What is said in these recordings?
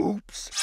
Oops.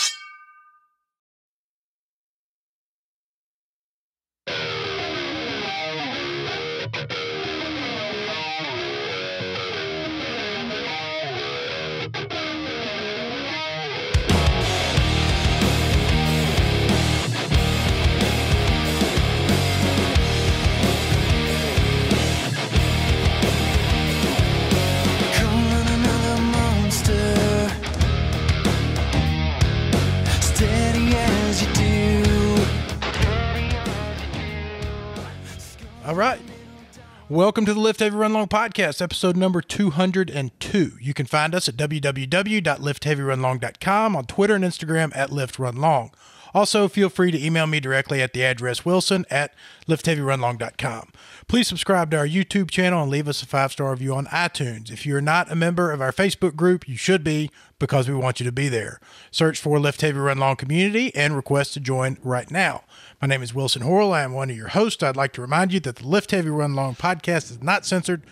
Welcome to the Lift Heavy Run Long podcast, episode number 202. You can find us at www.liftheavyrunlong.com on Twitter and Instagram at Lift Run Long. Also, feel free to email me directly at the address wilson at liftheavyrunlong.com. Please subscribe to our YouTube channel and leave us a five star review on iTunes. If you're not a member of our Facebook group, you should be because we want you to be there. Search for Lift Heavy Run Long Community and request to join right now. My name is Wilson Horrell. I am one of your hosts. I'd like to remind you that the Lift Heavy Run Long podcast is not censored,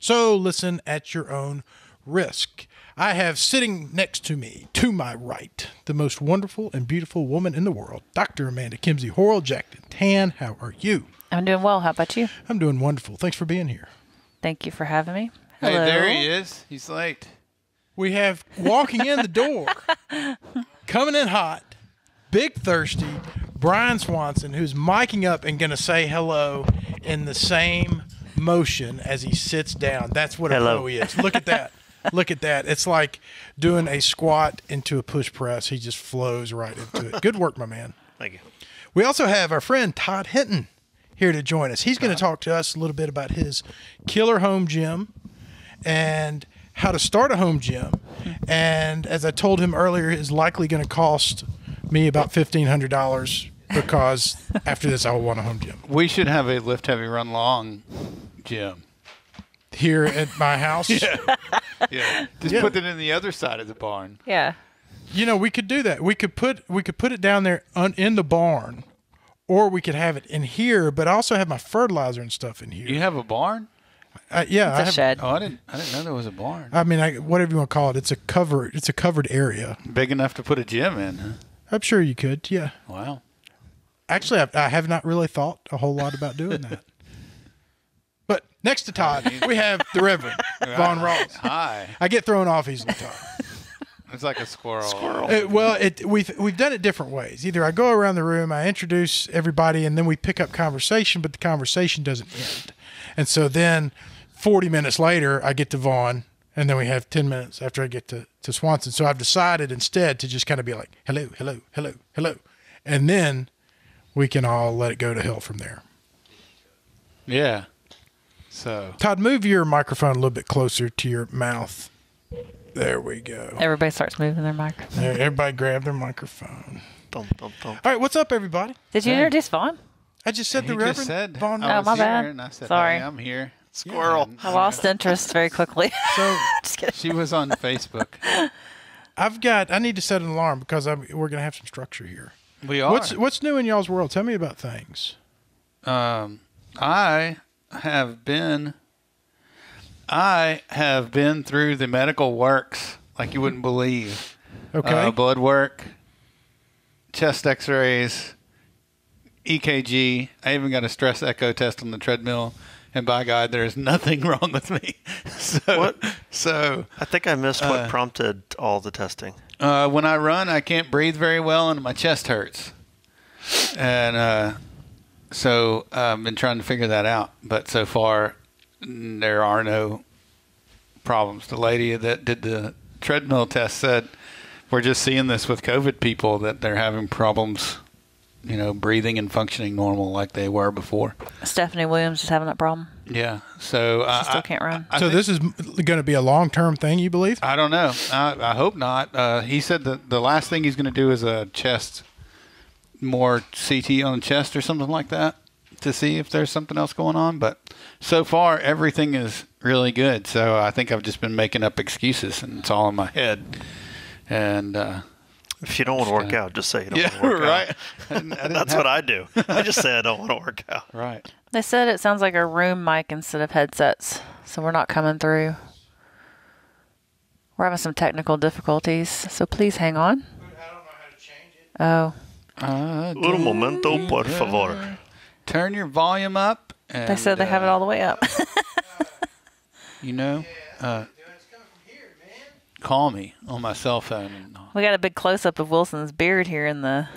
so listen at your own risk. I have sitting next to me, to my right, the most wonderful and beautiful woman in the world, Dr. Amanda Kimsey Horrell Jackson Tan. How are you? I'm doing well. How about you? I'm doing wonderful. Thanks for being here. Thank you for having me. Hello. Hey, there he is. He's late. We have walking in the door, coming in hot, big thirsty, Brian Swanson, who's miking up and going to say hello in the same motion as he sits down. That's what a Hello. pro he is. Look at that. Look at that. It's like doing a squat into a push press. He just flows right into it. Good work, my man. Thank you. We also have our friend Todd Hinton here to join us. He's going to uh-huh. talk to us a little bit about his killer home gym and how to start a home gym. And as I told him earlier, is likely going to cost me about fifteen hundred dollars because after this I will want a home gym We should have a lift heavy run long gym. Here at my house. Yeah. yeah. Just Yeah. put it in the other side of the barn. Yeah. You know, we could do that. We could put we could put it down there un, in the barn, or we could have it in here. But I also have my fertilizer and stuff in here. You have a barn? Uh, yeah, It's I a have, shed. Oh, I didn't. I didn't know there was a barn. I mean, I, whatever you want to call it, it's a cover. It's a covered area. Big enough to put a gym in. Huh? I'm sure you could. Yeah. Wow. Actually, I, I have not really thought a whole lot about doing that. Next to Todd, we have the Reverend Vaughn Ross. Hi. I get thrown off easily, Todd. It's like a squirrel. Squirrel. Uh, well, it we've we've done it different ways. Either I go around the room, I introduce everybody, and then we pick up conversation, but the conversation doesn't end. And so then, forty minutes later, I get to Vaughn, and then we have ten minutes after I get to to Swanson. So I've decided instead to just kind of be like, hello, hello, hello, hello, and then we can all let it go to hell from there. Yeah. So Todd, move your microphone a little bit closer to your mouth. There we go. Everybody starts moving their mic. There, everybody grab their microphone. Dum, dum, dum. All right, what's up, everybody? Did you Hey. introduce Vaughn? I just said he the Reverend just said Vaughn I Oh, was my here, bad. And I said, Sorry. "Hey, I'm here. Squirrel. I lost interest very quickly. So Just kidding. She was on Facebook. I've got. I need to set an alarm because I'm, we're going to have some structure here. We are. What's What's new in y'all's world? Tell me about things. Um, I have been, I have been through the medical works like you wouldn't believe. Okay. Uh, blood work, chest X-rays, EKG. I even got a stress echo test on the treadmill, and by God, there is nothing wrong with me. so, What? so I think I missed what Uh, prompted all the testing. uh, when I run, I can't breathe very well, and my chest hurts. And uh, so I've been trying to figure that out. But so far, there are no problems. The lady that did the treadmill test said, "We're just seeing this with COVID people that they're having problems, you know, breathing and functioning normal like they were before." Stephanie Williams is having that problem. Yeah. So I She still can't run. I so think- this is going to be a long term thing, you believe? I don't know. I, I hope not. Uh, he said that the last thing he's going to do is a chest, more CT on the chest or something like that to see if there's something else going on. But so far, everything is really good. So I think I've just been making up excuses and it's all in my head. And uh, If you don't want to work kinda- out, just say you don't yeah, want to work right. out. I didn't- That's have- what I do. I just say I don't want to work out. Right. They said it sounds like a room mic instead of headsets, so we're not coming through. We're having some technical difficulties, so please hang on. Oh, Uh, Un momento, por favor. Turn your volume up. And, they said they have it uh, all the way up. You know, uh, call me on my cell phone. We got a big close up of Wilson's beard here in the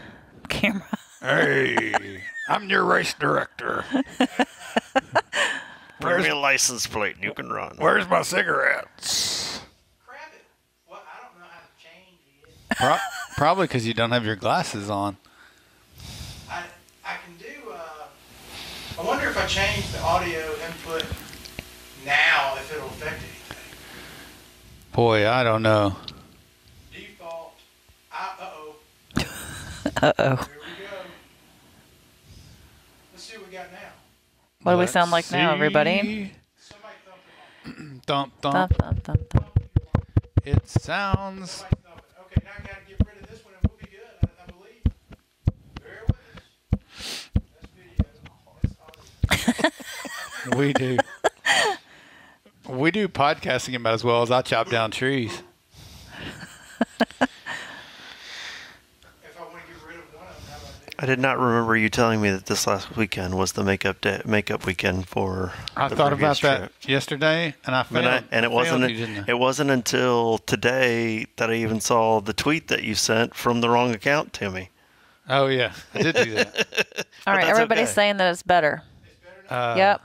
camera. hey, I'm your race director. Bring me a license plate and you can run. Where's my cigarettes? Grab it. Well, I don't know how to change it. Pro- probably because you don't have your glasses on. I wonder if I change the audio input now, if it'll affect anything. Boy, I don't know. Default, I, uh-oh, Uh oh. here we go. Let's see what we got now. What do we Let's sound like now, everybody? see. Somebody thump it. Thump, Thump, thump. thump, thump, thump. It sounds. Somebody thump it. Okay, now I gotta get rid of this one and we'll be good, I, I believe. Bear with us. That's video. That's audio. We do. we do podcasting about as well as I chop down trees. I wanna get rid of one of them, how about this? I did not remember you telling me that this last weekend was the makeup day, makeup weekend for. I the thought about previous that yesterday, and I But failed. I, and it failed wasn't you, didn't I? it wasn't until today that I even saw the tweet that you sent from the wrong account to me. Oh yeah, I did do that. All right, everybody's okay. saying that it's better. Uh, yep.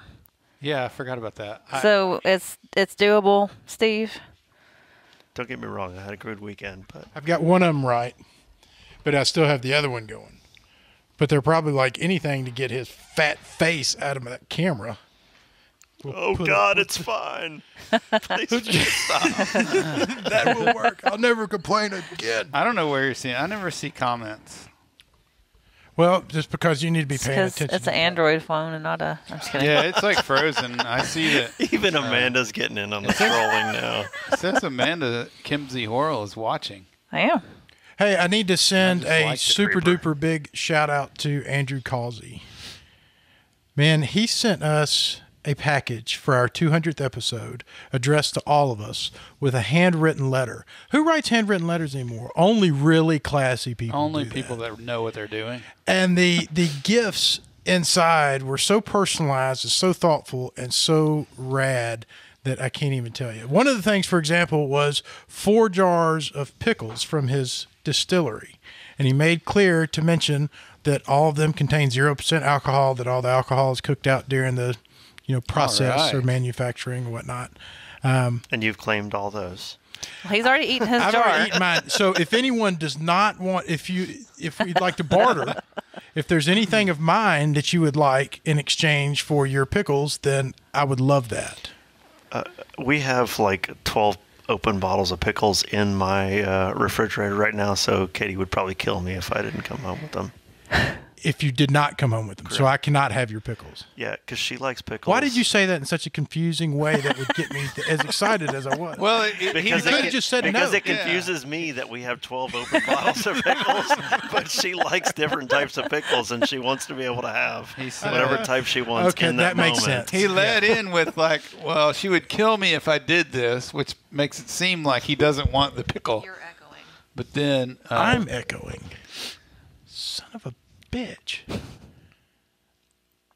Yeah, I forgot about that. I, So it's it's doable, Steve. Don't get me wrong, I had a good weekend, but I've got one of them right, but I still have the other one going. But they're probably like anything to get his fat face out of that camera. We'll oh put it- God, it's fine. Please stop. that will work. I'll never complain again. I don't know where you're seeing. I never see comments. Well, just because you need to be paying Because attention. it's an Android phone and not a. I'm just kidding. Yeah, it's like frozen. I see that. Even uh, Amanda's getting in on the trolling now. It says Amanda Kimsey Horrell is watching. I am. Hey, I need to send a super duper big shout out to Andrew Causey. Man, he sent us a package for our 200th episode addressed to all of us with a handwritten letter. Who writes handwritten letters anymore? Only really classy people. Only do that. people that know what they're doing. And the the gifts inside were so personalized and so thoughtful and so rad that I can't even tell you. One of the things, for example, was four jars of pickles from his distillery. And he made clear to mention that all of them contain 0% alcohol, that all the alcohol is cooked out during the you know process or manufacturing and whatnot. And you've claimed all those. Well, he's already eaten his I've jar. already eaten mine. So if anyone does not want, if you, if we'd like to barter, if there's anything of mine that you would like in exchange for your pickles, then I would love that. We have like 12 open bottles of pickles in my uh, refrigerator right now, so Katie would probably kill me if I didn't come home with them. If you did not come home with them, so I cannot have your pickles. Yeah, because she likes pickles. Why did you say that in such a confusing way that would get me as excited as I was? Well, it, it, Because You it, could've just said because no. it confuses me that we have 12 open bottles of pickles, but she likes different types of pickles and she wants to be able to have said- whatever type she wants Okay, in that, that makes moment. sense. he led in with like, well, she would kill me if I did this, which makes it seem like he doesn't want the pickle. You're echoing. But then uh, I'm echoing. Son of a bitch.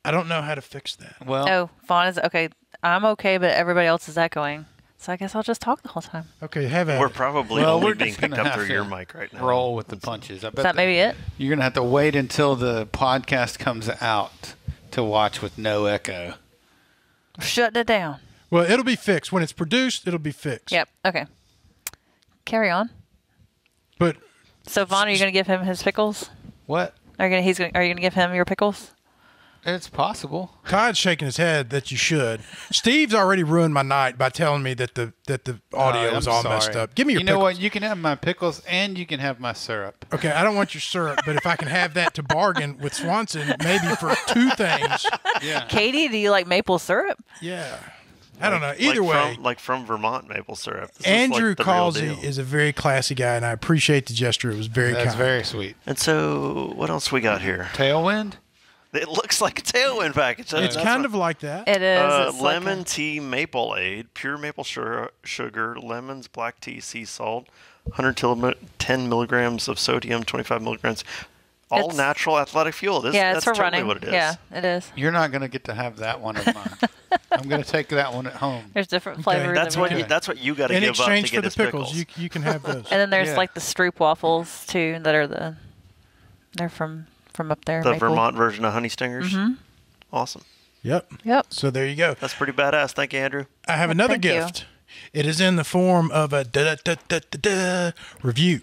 I don't know how to fix that. well, Oh, Vaughn is okay. I'm okay, but everybody else is echoing. So I guess I'll just talk the whole time. Okay, have at We're it. probably Well, only we're being picked up through your mic right now. roll with the punches. I bet Is that maybe it? You're gonna have to wait until the podcast comes out to watch with no echo. Shut it down. Well, it'll be fixed when it's produced. It'll be fixed. Yep. Okay. Carry on. But So Vaughn, are you going to give him his pickles? What? Are you going to he's going are you going to give him your pickles? It's possible. Todd's shaking his head that you should. Steve's already ruined my night by telling me that the that the audio Oh, is all sorry. messed up. Give me your You know pickles. what? You can have my pickles and you can have my syrup. Okay, I don't want your syrup, but if I can have that to bargain with Swanson, maybe for two things. Yeah. Katie, do you like maple syrup? Yeah. I don't know. Like Either way, from, like from Vermont maple syrup. This is Andrew like Causey is a very classy guy, and I appreciate the gesture. It was very That's kind. very sweet. And so, what else we got here? Tailwind? It looks like a tailwind package. It's kind of like that. It is. uh, It's like lemon tea maple aid, pure maple sugar, sugar, lemons, black tea, sea salt, 110 milligrams of sodium, 25 milligrams, all It's- natural athletic fuel. This, yeah, that's it's for totally running. what it is. Yeah, it is. You're not going to get to have that one of mine. I'm going to take that one at home. There's different flavors. That's what you, that's what you got to In give up to exchange get for the pickles, pickles. you you can have those. And then there's Yeah. like the Stroop waffles too, that are the they're from from up there. the Maple. Vermont version of honey stingers. Mm-hmm. Awesome. Yep. Yep. So there you go. That's pretty badass. Thank you, Andrew. I have another thank you. gift. It is in the form of a da da da da da da review.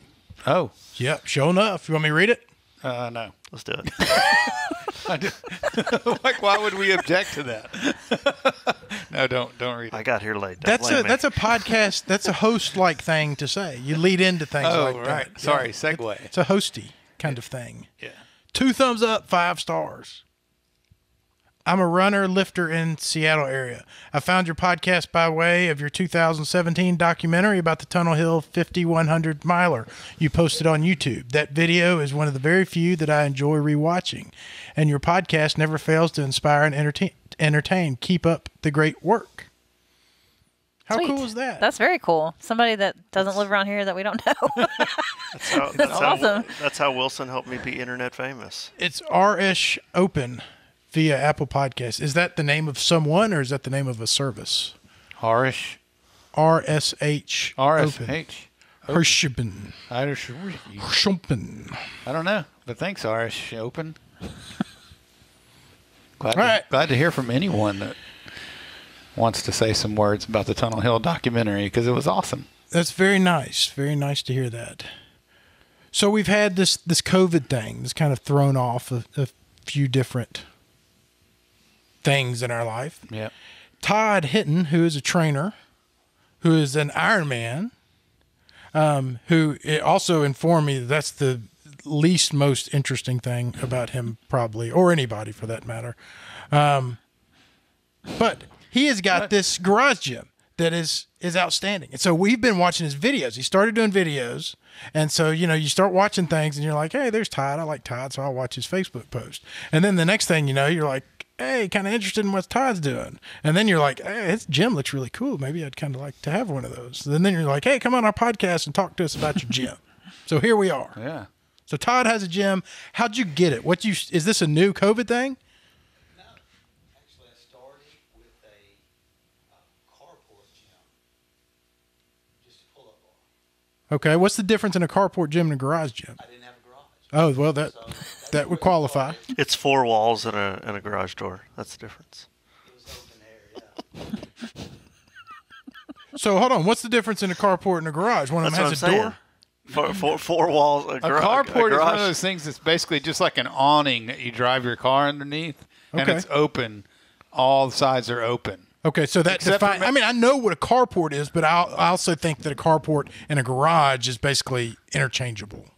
Oh, Yep, sure enough. You want me to read it? Uh, no. Let's do it. Like, why would we object to that? no, don't don't read it. I got here late. Don't That's a me. that's a podcast. That's a host like thing to say. You lead into things Oh, like right. that. Sorry, Yeah. segue. It's a hosty kind of thing. yeah. Two thumbs up, five stars. I'm a runner lifter in Seattle area. I found your podcast by way of your 2017 documentary about the Tunnel Hill 5100 miler you posted on YouTube. That video is one of the very few that I enjoy rewatching, and your podcast never fails to inspire and entertain. entertain. Keep up the great work. How Sweet. cool is that? That's very cool. Somebody that doesn't live around here that we don't know. That's how, that's how- awesome. that's how Wilson helped me be internet famous. It's RS Open via Apple Podcast. Is that the name of someone or is that the name of a service? Harish. RSH Open. RSH. Hirschben. Irish. I don't know, but thanks, Irish Open. Glad, All right. to, glad to hear from anyone that wants to say some words about the Tunnel Hill documentary because it was awesome. That's very nice. Very nice to hear that. So we've had this this COVID thing that's kind of thrown off a, a few different things in our life. Yeah. Todd Hinton, who is a trainer, who is an Ironman, um, who it also informed me that that's the least most interesting thing about him, probably, or anybody for that matter. Um, but he has got this garage gym that is is outstanding, and so we've been watching his videos. He started doing videos, and so you know you start watching things, and you're like, hey, there's Todd. I like Todd, so I'll watch his Facebook post. And then the next thing you know, you're like, hey, kind of interested in what Todd's doing. And then you're like, hey, his gym looks really cool. Maybe I'd kind of like to have one of those. And then you're like, hey, come on our podcast and talk to us about your gym. so here we are. Yeah. So Todd has a gym. How'd you get it? What you is this a new COVID thing? No, actually, I started with a uh, carport gym, just a pull-up bar. Okay, what's the difference in a carport gym and a garage gym? I didn't have a garage, Oh well, that so that's that would qualify. It's four walls and a and a garage door. That's the difference. It was open air, yeah. So hold on, what's the difference in a carport and a garage? One of them what I'm has a saying. door. Four, four, four walls. A, A gar- carport is one of those things that's basically just like an awning that you drive your car underneath, and it's open. All sides are open. Okay, so that Except for I mean, I know what a carport is, but I, I also think that a carport and a garage is basically interchangeable.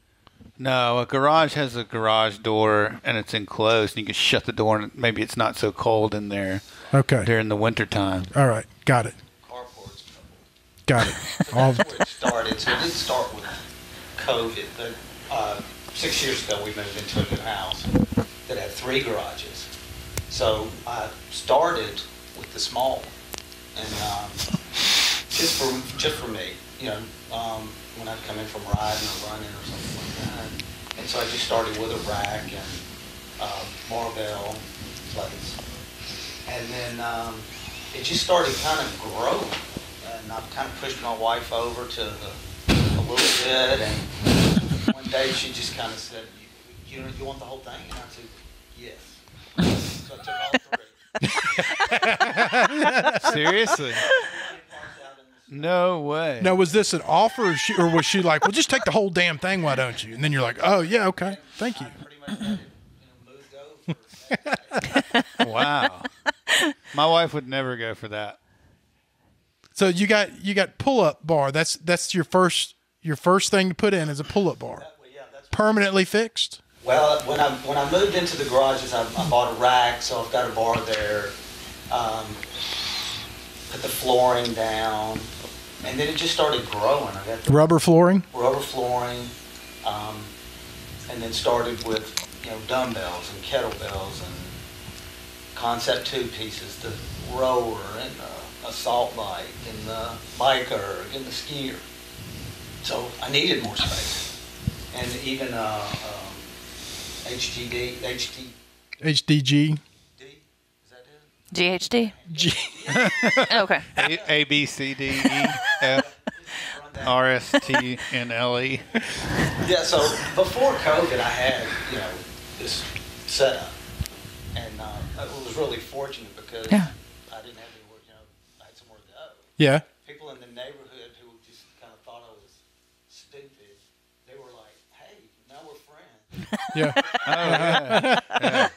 No, a garage has a garage door and it's enclosed, and you can shut the door, and maybe it's not so cold in there Okay, during the wintertime. all right, got it, Carports. got it. All That's where it started. So it didn't start with COVID, but uh, six years ago we moved into a new house that had three garages. So I started with the small one, and um, just for just for me, you know, um, when I'd come in from riding or running or something like that. And so I just started with a rack and uh, barbell plates, and then um, it just started kind of growing. And I've kind of pushed my wife over to the, a little bit, and one day she just kind of said, "You, you, you want the whole thing?" And I said, "Yes." So I took all three. Seriously? No way. Now, was this an offer, or, she, or was she like, "Well, just take the whole damn thing, why don't you?" And then you're like, "Oh yeah, okay, thank you." Pretty much had it, you know, moved over. Wow. My wife would never go for that. So you got you got pull up bar. That's that's your first your first thing to put in is a pull up bar, Well, yeah, permanently fixed. Well, when I when I moved into the garages, I, I bought a rack, so I've got a bar there. Um, put the flooring down, and then it just started growing. I got the Rubber flooring. rubber flooring, um, and then started with you know dumbbells and kettlebells and concept two pieces, the rower and the assault bike and the bike erg and the skier. So I needed more space. And even uh, um, HGD, HDG. Is? GHD. G- Okay. A, A B C D E F R S T and L E. Yeah, so before COVID, I had, you know, this setup. And uh, I was really fortunate because Yeah. I didn't have anywhere, you know, I had somewhere to go. yeah. People in the neighborhood who just kind of thought I was stupid, they were like, hey, now we're friends. Yeah. Oh yeah.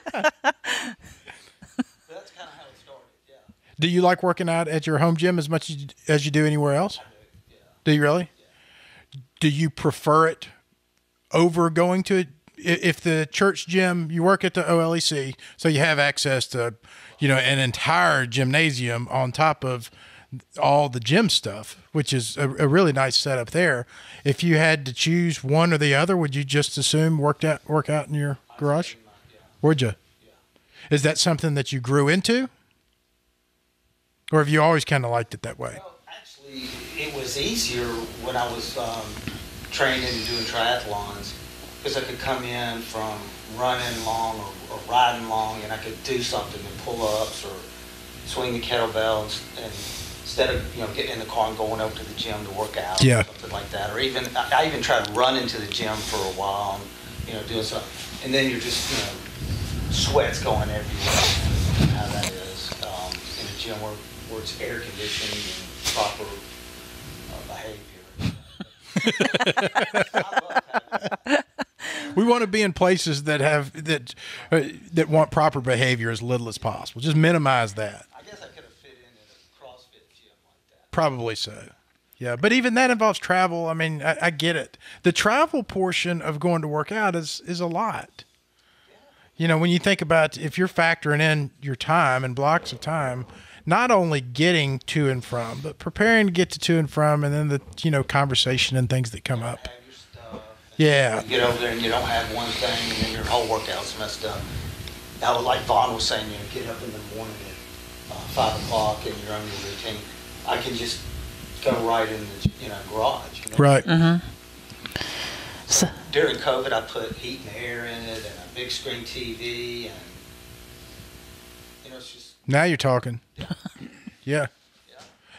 That's kind of how it started, yeah. Do you like working out at your home gym as much as you, as you do anywhere else? Do you really? Do you prefer it over going to? If the church gym, you work at the OLEC, so you have access to, you know, an entire gymnasium on top of all the gym stuff, which is a, a really nice setup there. If you had to choose one or the other, would you just assume worked out work out in your garage? Would you? Is that something that you grew into, or have you always kind of liked it that way? Well, actually, it was easier when I was um, training and doing triathlons because I could come in from running long or, or riding long, and I could do something and pull ups or swing the kettlebell, and, and instead of you know getting in the car and going over to the gym to work out, Yeah. or something like that, or even I, I even tried running to the gym for a while, and you know doing something, and then you're just you know sweat's going everywhere. You know how that is um, in a gym where, where it's air conditioned and proper uh, behavior. I love having it. We want to be in places that have that uh, that want proper behavior as little as possible. Just minimize that. I guess I could have fit in at a CrossFit gym like that. Probably so. Yeah, but even that involves travel. I mean, I, I get it. The travel portion of going to work out is is a lot. You know, when you think about if you're factoring in your time and blocks of time, not only getting to and from, but preparing to get to to and from, and then the you know conversation and things that come up. Have your stuff. and Yeah. You get over there and you don't have one thing, and then your whole workout's messed up. Now, like Vaughn was saying, you know, get up in the morning at uh, five o'clock and you're on your routine. I can just go right in the you know garage. You know? Right. So, During COVID, I put heat and air in it and a big screen TV, and you know, it's just Now you're talking. Yeah. yeah.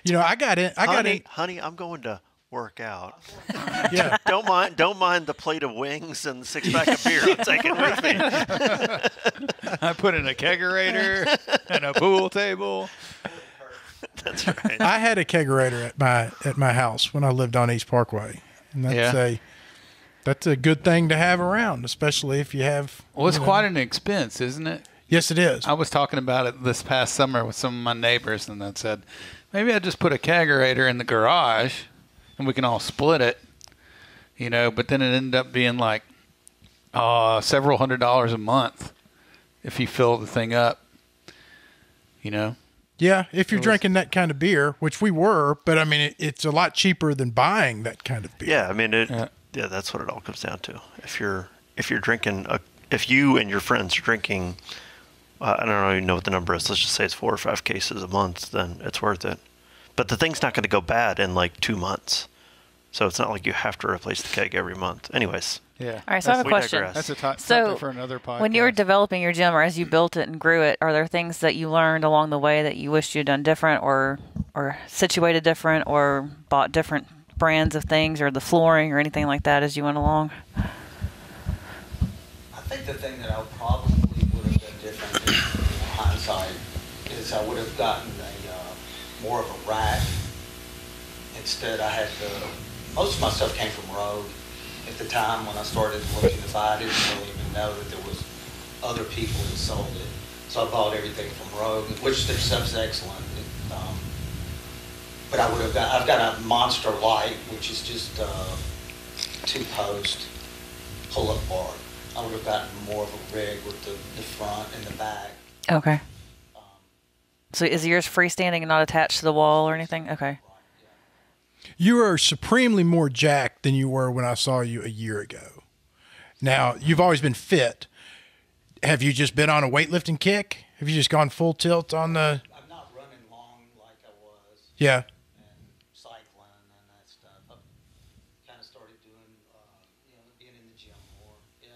You know, I got it. I got honey, in. honey, I'm going to work out. Yeah. Don't mind, don't mind the plate of wings and the six pack of beer I'm taking with me. I put in a kegerator and a pool table. That's right. I had a kegerator at my at my house when I lived on East Parkway, and that's Yeah. a that's a good thing to have around, especially if you have. Well, it's you know- quite an expense, isn't it? Yes, it is. I was talking about it this past summer with some of my neighbors, and they said maybe I just put a kegerator in the garage, and we can all split it. You know, but then it ended up being like uh, several hundred dollars a month if you fill the thing up. You know, Yeah, if you're was- drinking that kind of beer, which we were, but I mean, it, it's a lot cheaper than buying that kind of beer. Yeah, I mean it. Yeah. Yeah. that's what it all comes down to. If you're if you're drinking a if you and your friends are drinking, I don't even know what the number is. Let's just say it's four or five cases a month, then it's worth it. But the thing's not going to go bad in like two months, so it's not like you have to replace the keg every month. Anyways, yeah. all right. So I have a we question. digress. That's a to- So, topic for another podcast. When you were developing your gym, or as you built it and grew it, are there things that you learned along the way that you wished you'd done different, or or situated different, or bought different brands of things, or the flooring, or anything like that as you went along? I think the thing that I'll probably would have done different in hindsight is I would have gotten a uh, more of a rack. Instead, I had most of my stuff came from Rogue. At the time when I started looking to buy, I didn't really even know that there was other people that sold it. So I bought everything from Rogue, which their stuff's excellent. Um, but I would have got I've got a Monster Lite, which is just uh, two post pull up bar. I would have gotten more of a rig with the, the front and the back. Okay. Um, So is yours freestanding and not attached to the wall or anything? Okay. You are supremely more jacked than you were when I saw you a year ago. Now, you've always been fit. Have you just been on a weightlifting kick? Have you just gone full tilt on the? I'm not running long like I was Yeah. and cycling and that stuff. I've kind of started doing, uh, you know, being in the gym more. Yeah.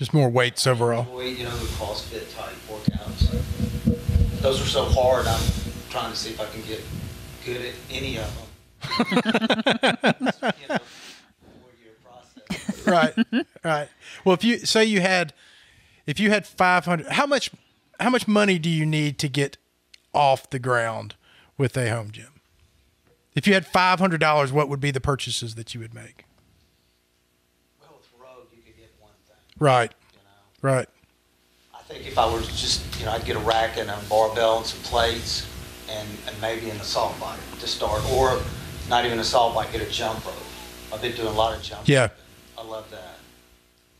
Just more weights overall. Boy, you know, the CrossFit type workouts. Those are so hard. I'm trying to see if I can get good at any of them. you know, right. Right. Well, if you say you had, if you had five hundred, how much, how much money do you need to get off the ground with a home gym? If you had five hundred dollars, what would be the purchases that you would make? Well, with Rogue, you could get one thing, Right. you know. Right. I think if I were just, you know, I'd get a rack and a barbell and some plates and, and maybe an assault bike to start, or not even a assault bike, get a jump rope. I've been doing a lot of jump. Yeah. roping. I love that.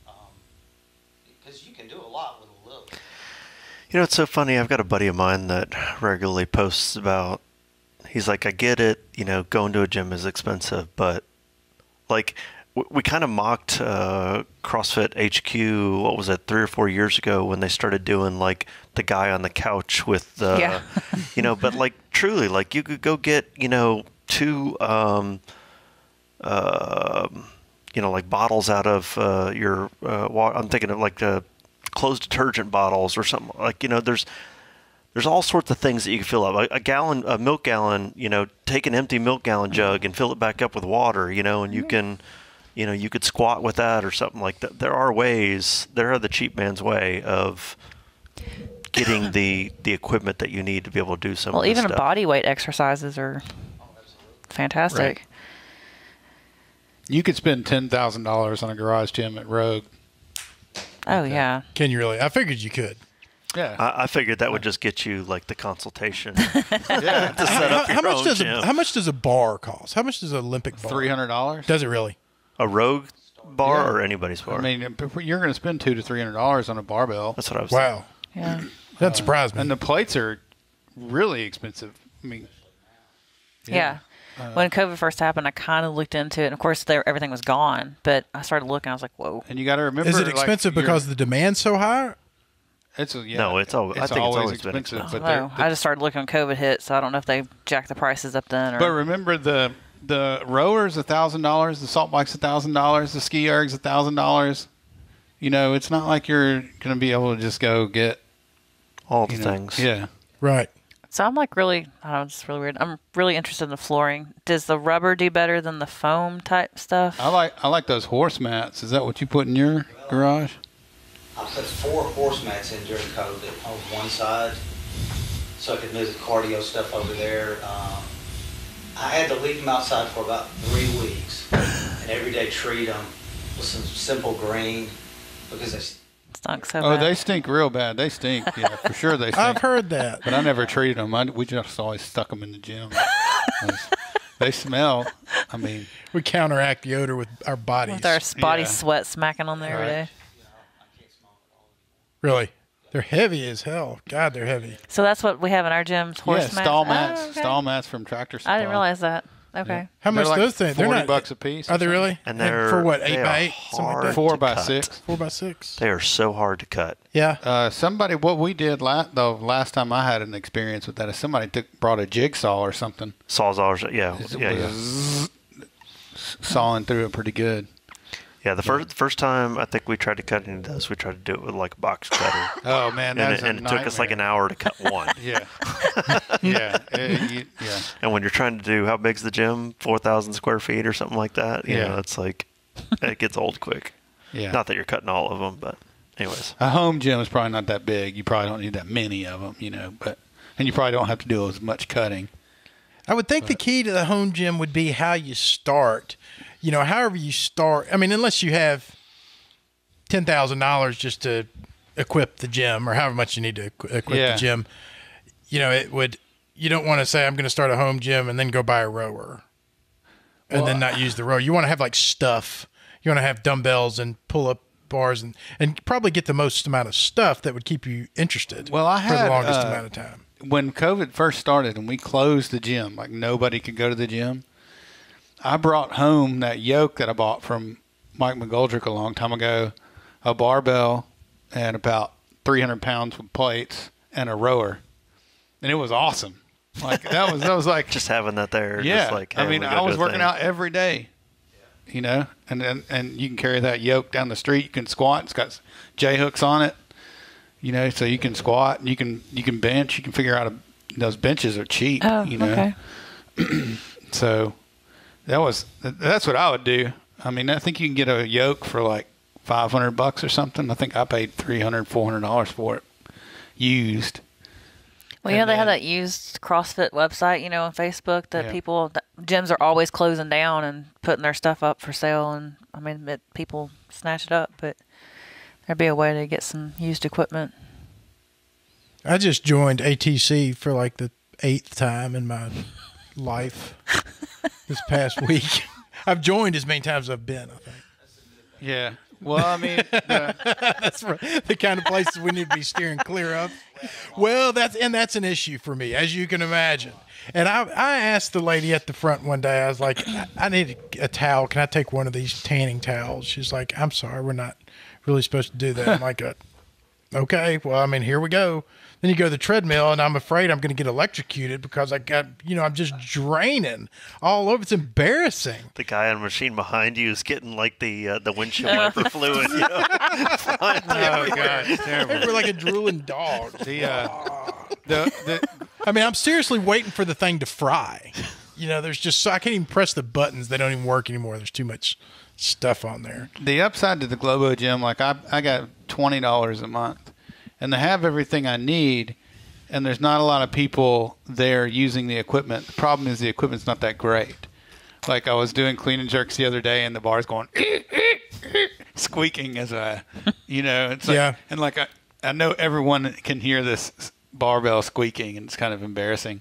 Um, because you can do a lot with a little. You know, it's so funny. I've got a buddy of mine that regularly posts about. He's like, I get it. You know, going to a gym is expensive, but like, we kind of mocked uh, CrossFit HQ. What was it, three or four years ago when they started doing like the guy on the couch with the, Yeah. you know, but like truly, like you could go get, you know, two. Um, um, you know, like bottles out of uh, your. Uh, wa- I'm thinking of like the clothes detergent bottles or something. Like you know, there's there's all sorts of things that you can fill up. A, a gallon, a milk gallon. You know, take an empty milk gallon jug and fill it back up with water. You know, and you can, you know, you could squat with that or something like that. There are ways. There are the cheap man's way of getting the the equipment that you need to be able to do some. Well, of this even stuff. body weight exercises are fantastic. Right. You could spend ten thousand dollars on a garage gym at Rogue. Oh yeah. Can you really? I figured you could. Yeah, I, I figured that would just get you like the consultation yeah, to set up how, your how much own does gym. a, how much does a bar cost? How much does an Olympic bar? three hundred dollars. Does it really? A rogue bar Yeah. or anybody's bar? I mean, you're going to spend two to three hundred dollars on a barbell, that's what I was. Wow. Yeah. That surprised me. and the plates are really expensive. I mean, Yeah. Uh, when COVID first happened, I kind of looked into it. And of course, there everything was gone. But I started looking. I was like, "Whoa!" and you got to remember, Is it expensive you're- because the demand's so high? it's a, yeah, No, it's al- I think it's always been expensive. expensive. But, they're- Oh, I just started looking when COVID hit, so I don't know if they jacked the prices up then or. but remember the the rowers a thousand dollars, the assault bike's a thousand dollars, the ski erg's a thousand dollars. You know, it's not like you're going to be able to just go get All the know, things. Yeah, Right. so I'm like really, I don't know, it's really weird. I'm really interested in the flooring. Does the rubber do better than the foam type stuff? I like I like those horse mats. Is that what you put in your garage? I put four horse mats in during COVID on one side, so I could move the cardio stuff over there. Um, I had to leave them outside for about three weeks, and every day treat them with some simple green because they Stunk so Oh, bad. they stink real bad. They stink. Yeah, for sure they stink. I've heard that. But I never treated them. I, we just always stuck them in the gym. they smell. I mean, We counteract the odor with our bodies. with our body Yeah. sweat smacking on there every Right. day. I can't smell it at all. Really? They're heavy as hell. God, they're heavy. So that's what we have in our gyms. Horse yeah, mats. stall Oh, mats. okay. Stall mats from Tractor Supply. I didn't realize that. Okay. How They're much like those things? They're 40 not bucks a piece Are they something. really? And they're for what? they Eight are by eight, something like hard that. Four by cut. six. Four by six. They are so hard to cut. Yeah. Uh, somebody, what we did last though, last time I had an experience with that is somebody took brought a jigsaw or something, Sawzallers. Yeah, yeah, yeah. was sawing through it pretty good. Yeah, the first first time I think we tried to cut any of those, we tried to do it with like a box cutter, Oh man, and, that's it, and a it took us like an hour to cut one. Yeah, yeah, you- yeah. And when you're trying to do how big's the gym, four thousand square feet or something like that, you Yeah. know, it's like it gets old quick. Yeah. Not that you're cutting all of them, but anyways. A home gym is probably not that big. You probably don't need that many of them, you know. But and you probably don't have to do as much cutting. I would think the key to the home gym would be how you start. You know, however you start. I mean, unless you have ten thousand dollars just to equip the gym, or however much you need to equip Yeah. the gym. You know, it would. You don't want to say I'm going to start a home gym and then go buy a rower, and then not use the rower. You want to have like stuff. You want to have dumbbells and pull up bars and and probably get the most amount of stuff that would keep you interested. Well, I for had, the longest uh, amount of time. when COVID first started and we closed the gym, like nobody could go to the gym, I brought home that yoke that I bought from Mike McGoldrick a long time ago, a barbell and about 300 pounds of plates and a rower, and it was awesome. Like that was that was like Just having that there. yeah. Just like, I mean, I was working thing. out every day, you know, and and and you can carry that yoke down the street. You can squat. It's got J hooks on it, you know, so you can squat. and You can you can bench. You can figure out a, those benches are cheap. Oh, you know, okay. so that was that's what I would do. I mean, I think you can get a yoke for like five hundred bucks or something. I think I paid three hundred, four hundred dollars for it used. Well, you know And they have that used CrossFit website, you know, on Facebook that Yeah. people that gyms are always closing down and putting their stuff up for sale, and I mean, it, people snatch it up, but there'd be a way to get some used equipment. I just joined ATC for like the eighth time in my life this past week. I've joined as many times as I've been. I think Yeah. Well, I mean, the, that's right. the kind of places we need to be steering clear of. Well, that's and that's an issue for me, as you can imagine. And I, I asked the lady at the front one day. I was like, I, I need a, towel. Can I take one of these tanning towels? She's like, I'm sorry, we're not really supposed to do that. I'm like, uh, okay, well, I mean, here we go. Then you go to the treadmill, and I'm afraid I'm going to get electrocuted because I got, you know, I'm just draining all over. It's embarrassing. The guy on the machine behind you is getting like the uh, the windshield wiper fluid. You know? Oh everywhere. god, terrible. We're like a drooling dog. The uh, the the I mean, I'm seriously waiting for the thing to fry. You know, there's just so I can't even press the buttons; they don't even work anymore. There's too much stuff on there. the upside to the Globo Gym, like I I got twenty dollars a month, and they have everything I need, and there's not a lot of people there using the equipment. The problem is the equipment's not that great. Like I was doing clean and jerks the other day, and the bar's going squeaking as I, you know, it's like, Yeah. and like I I know everyone can hear this barbell squeaking, and it's kind of embarrassing.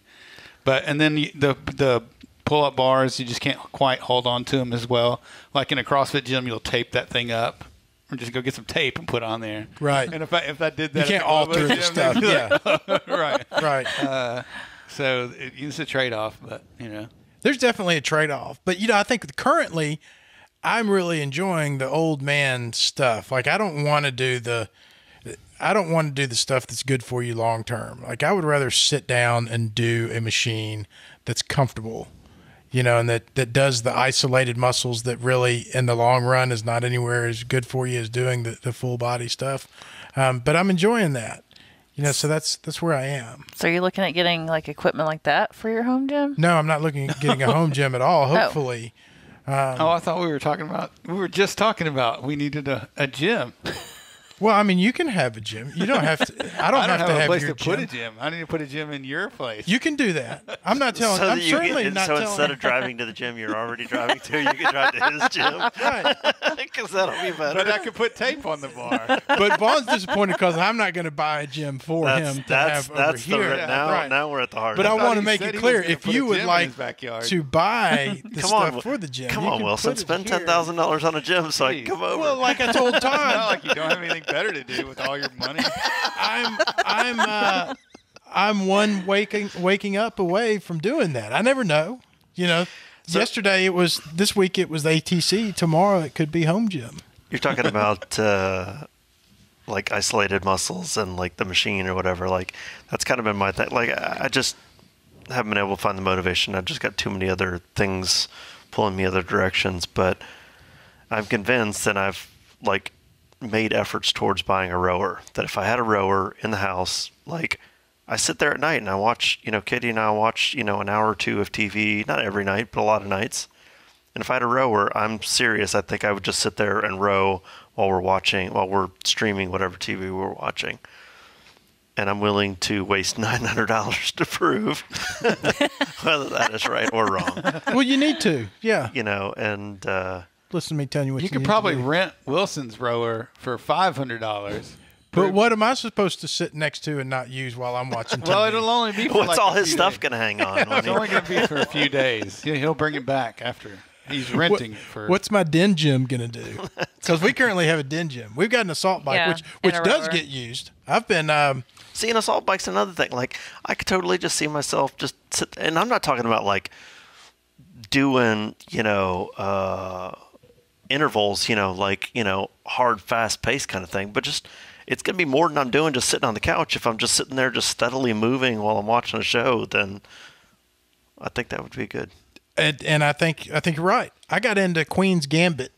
But and then the the pull up bars, you just can't quite hold on to them as well. Like in a CrossFit gym, you'll tape that thing up, or just go get some tape and put on there. Right. And if I if I did that, You can't alter the stuff. Yeah, right. right. Uh, so it, it's a trade off, but you know. There's definitely a trade off, but you know, I think currently, I'm really enjoying the old man stuff. Like, I don't want to do the. I don't want to do the stuff that's good for you long term. Like I would rather sit down and do a machine that's comfortable, you know, and that that does the isolated muscles that really in the long run is not anywhere as good for you as doing the, the full body stuff. Um, but I'm enjoying that, you know. So that's that's where I am. So you're looking at getting like equipment like that for your home gym? No, I'm not looking at getting a home gym at all. Hopefully, oh, I thought we were talking about. We were just talking about we needed a, a gym. Well, I mean, you can have a gym. You don't have to. I don't, I don't have, have, to a have place your to put gym. a gym. I need to put a gym in your place. You can do that. I'm not telling. So, I'm you certainly get, not so telling. instead of driving to the gym you're already driving to, you can drive to his gym right. because that'll be better. but I could put tape on the bar. But Vaughn's disappointed because I'm not going to buy a gym for that's him to that's have that's over the here. now Right. now we're at the heart. But I of it. want to make it clear if you would like to buy the come stuff on, for the gym. Come on, Wilson, spend ten thousand dollars on a gym so I can come over. Well, like I told It's not Todd, like you don't have anything better to do with all your money. I'm I'm uh, I'm one waking waking up away from doing that. I never know. You know, yesterday it was this week it was ATC. Tomorrow it could be home gym. You're talking about uh, like isolated muscles and like the machine or whatever. Like that's kind of been my thing. Like I I just haven't been able to find the motivation. I've just got too many other things pulling me other directions. But I'm convinced, and I've like made efforts towards buying a rower. That if I had a rower in the house, like I sit there at night and I watch, you know, Katie and I watch, you know, an hour or two of TV. Not every night, but a lot of nights. And if I had a rower, I'm serious. I think I would just sit there and row while we're watching, while we're streaming whatever TV we're watching. And I'm willing to waste nine hundred dollars to prove whether that is right or wrong. Well, you need to. Yeah. You know, and uh, Listen to me telling you what you, You could need probably to do. rent Wilson's rower for five hundred dollars. But what am I supposed to sit next to and not use while I'm watching TV? Well, it'll only be for what's like all a his few stuff days. going to hang on? It's only going to be for a few days. Yeah, he'll bring it back after. He's renting it for. What's my den gym gonna do? Because we currently have a den gym. We've got an assault bike, Yeah, which which does rower. get used. I've been um, See, an assault bike's another thing. Like, I could totally just see myself just sit, and I'm not talking about like doing, you know, uh, intervals, you know, like, you know, hard, fast pace kind of thing, but just it's gonna be more than I'm doing just sitting on the couch. If I'm just sitting there just steadily moving while I'm watching a show, then I think that would be good. and, and I think I think you're right. I got into Queen's Gambit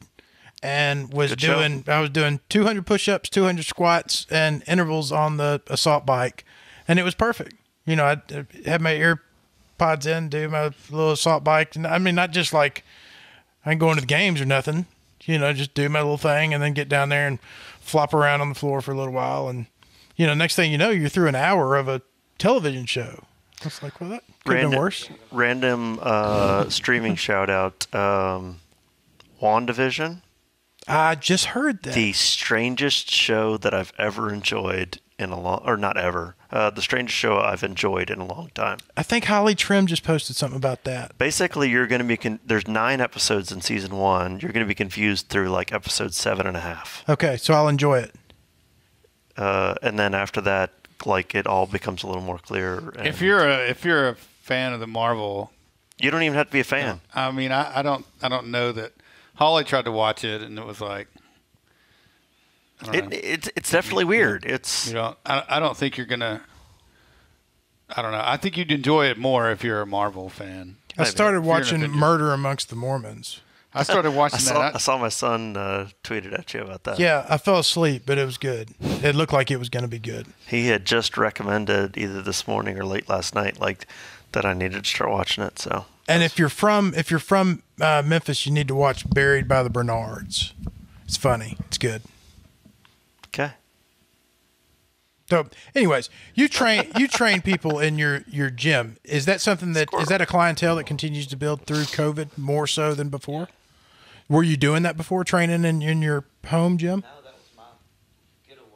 and was Good show. doing I was doing 200 push-ups, 200 squats, and intervals on the assault bike, and it was perfect. You know, I had my ear pods in, do my little assault bike, and I mean not just like I ain't going to the games or nothing. You know, just do my little thing and then get down there and flop around on the floor for a little while, and you know, next thing you know, you're through an hour of a television show. It's like, well, that could have been worse. Random uh, streaming shout out. Um, WandaVision, I just heard that. the strangest show that I've ever enjoyed in a long, or not ever, uh, the strangest show I've enjoyed in a long time. I think Holly Trim just posted something about that. Basically, you're going to be con- there's nine episodes in season one. You're going to be confused through like episode seven and a half, Okay, so I'll enjoy it. uh, and then after that, like it all becomes a little more clear. And If you're a if you're a fan of the Marvel, you don't even have to be a fan. I mean, I, I don't I don't know that. Holly tried to watch it and it was like, I don't It, it's it's definitely weird. It's you know, I, I don't think you're gonna. I don't know. I think you'd enjoy it more if you're a Marvel fan. I started If you're an watching Murder Amongst the Mormons. I started I watching saw that. I saw my son uh, tweeted at you about that. Yeah, I fell asleep, but it was good. It looked like it was going to be good. He had just recommended either this morning or late last night, like that I needed to start watching it. So And if you're from if you're from uh, Memphis, you need to watch Buried by the Bernards. It's funny. It's good. okay, So, anyways, you train you train people in your your gym. Is that something that is that a clientele that continues to build through COVID more so than before? Were you doing that before training in, in your home gym? No, that was my getaway.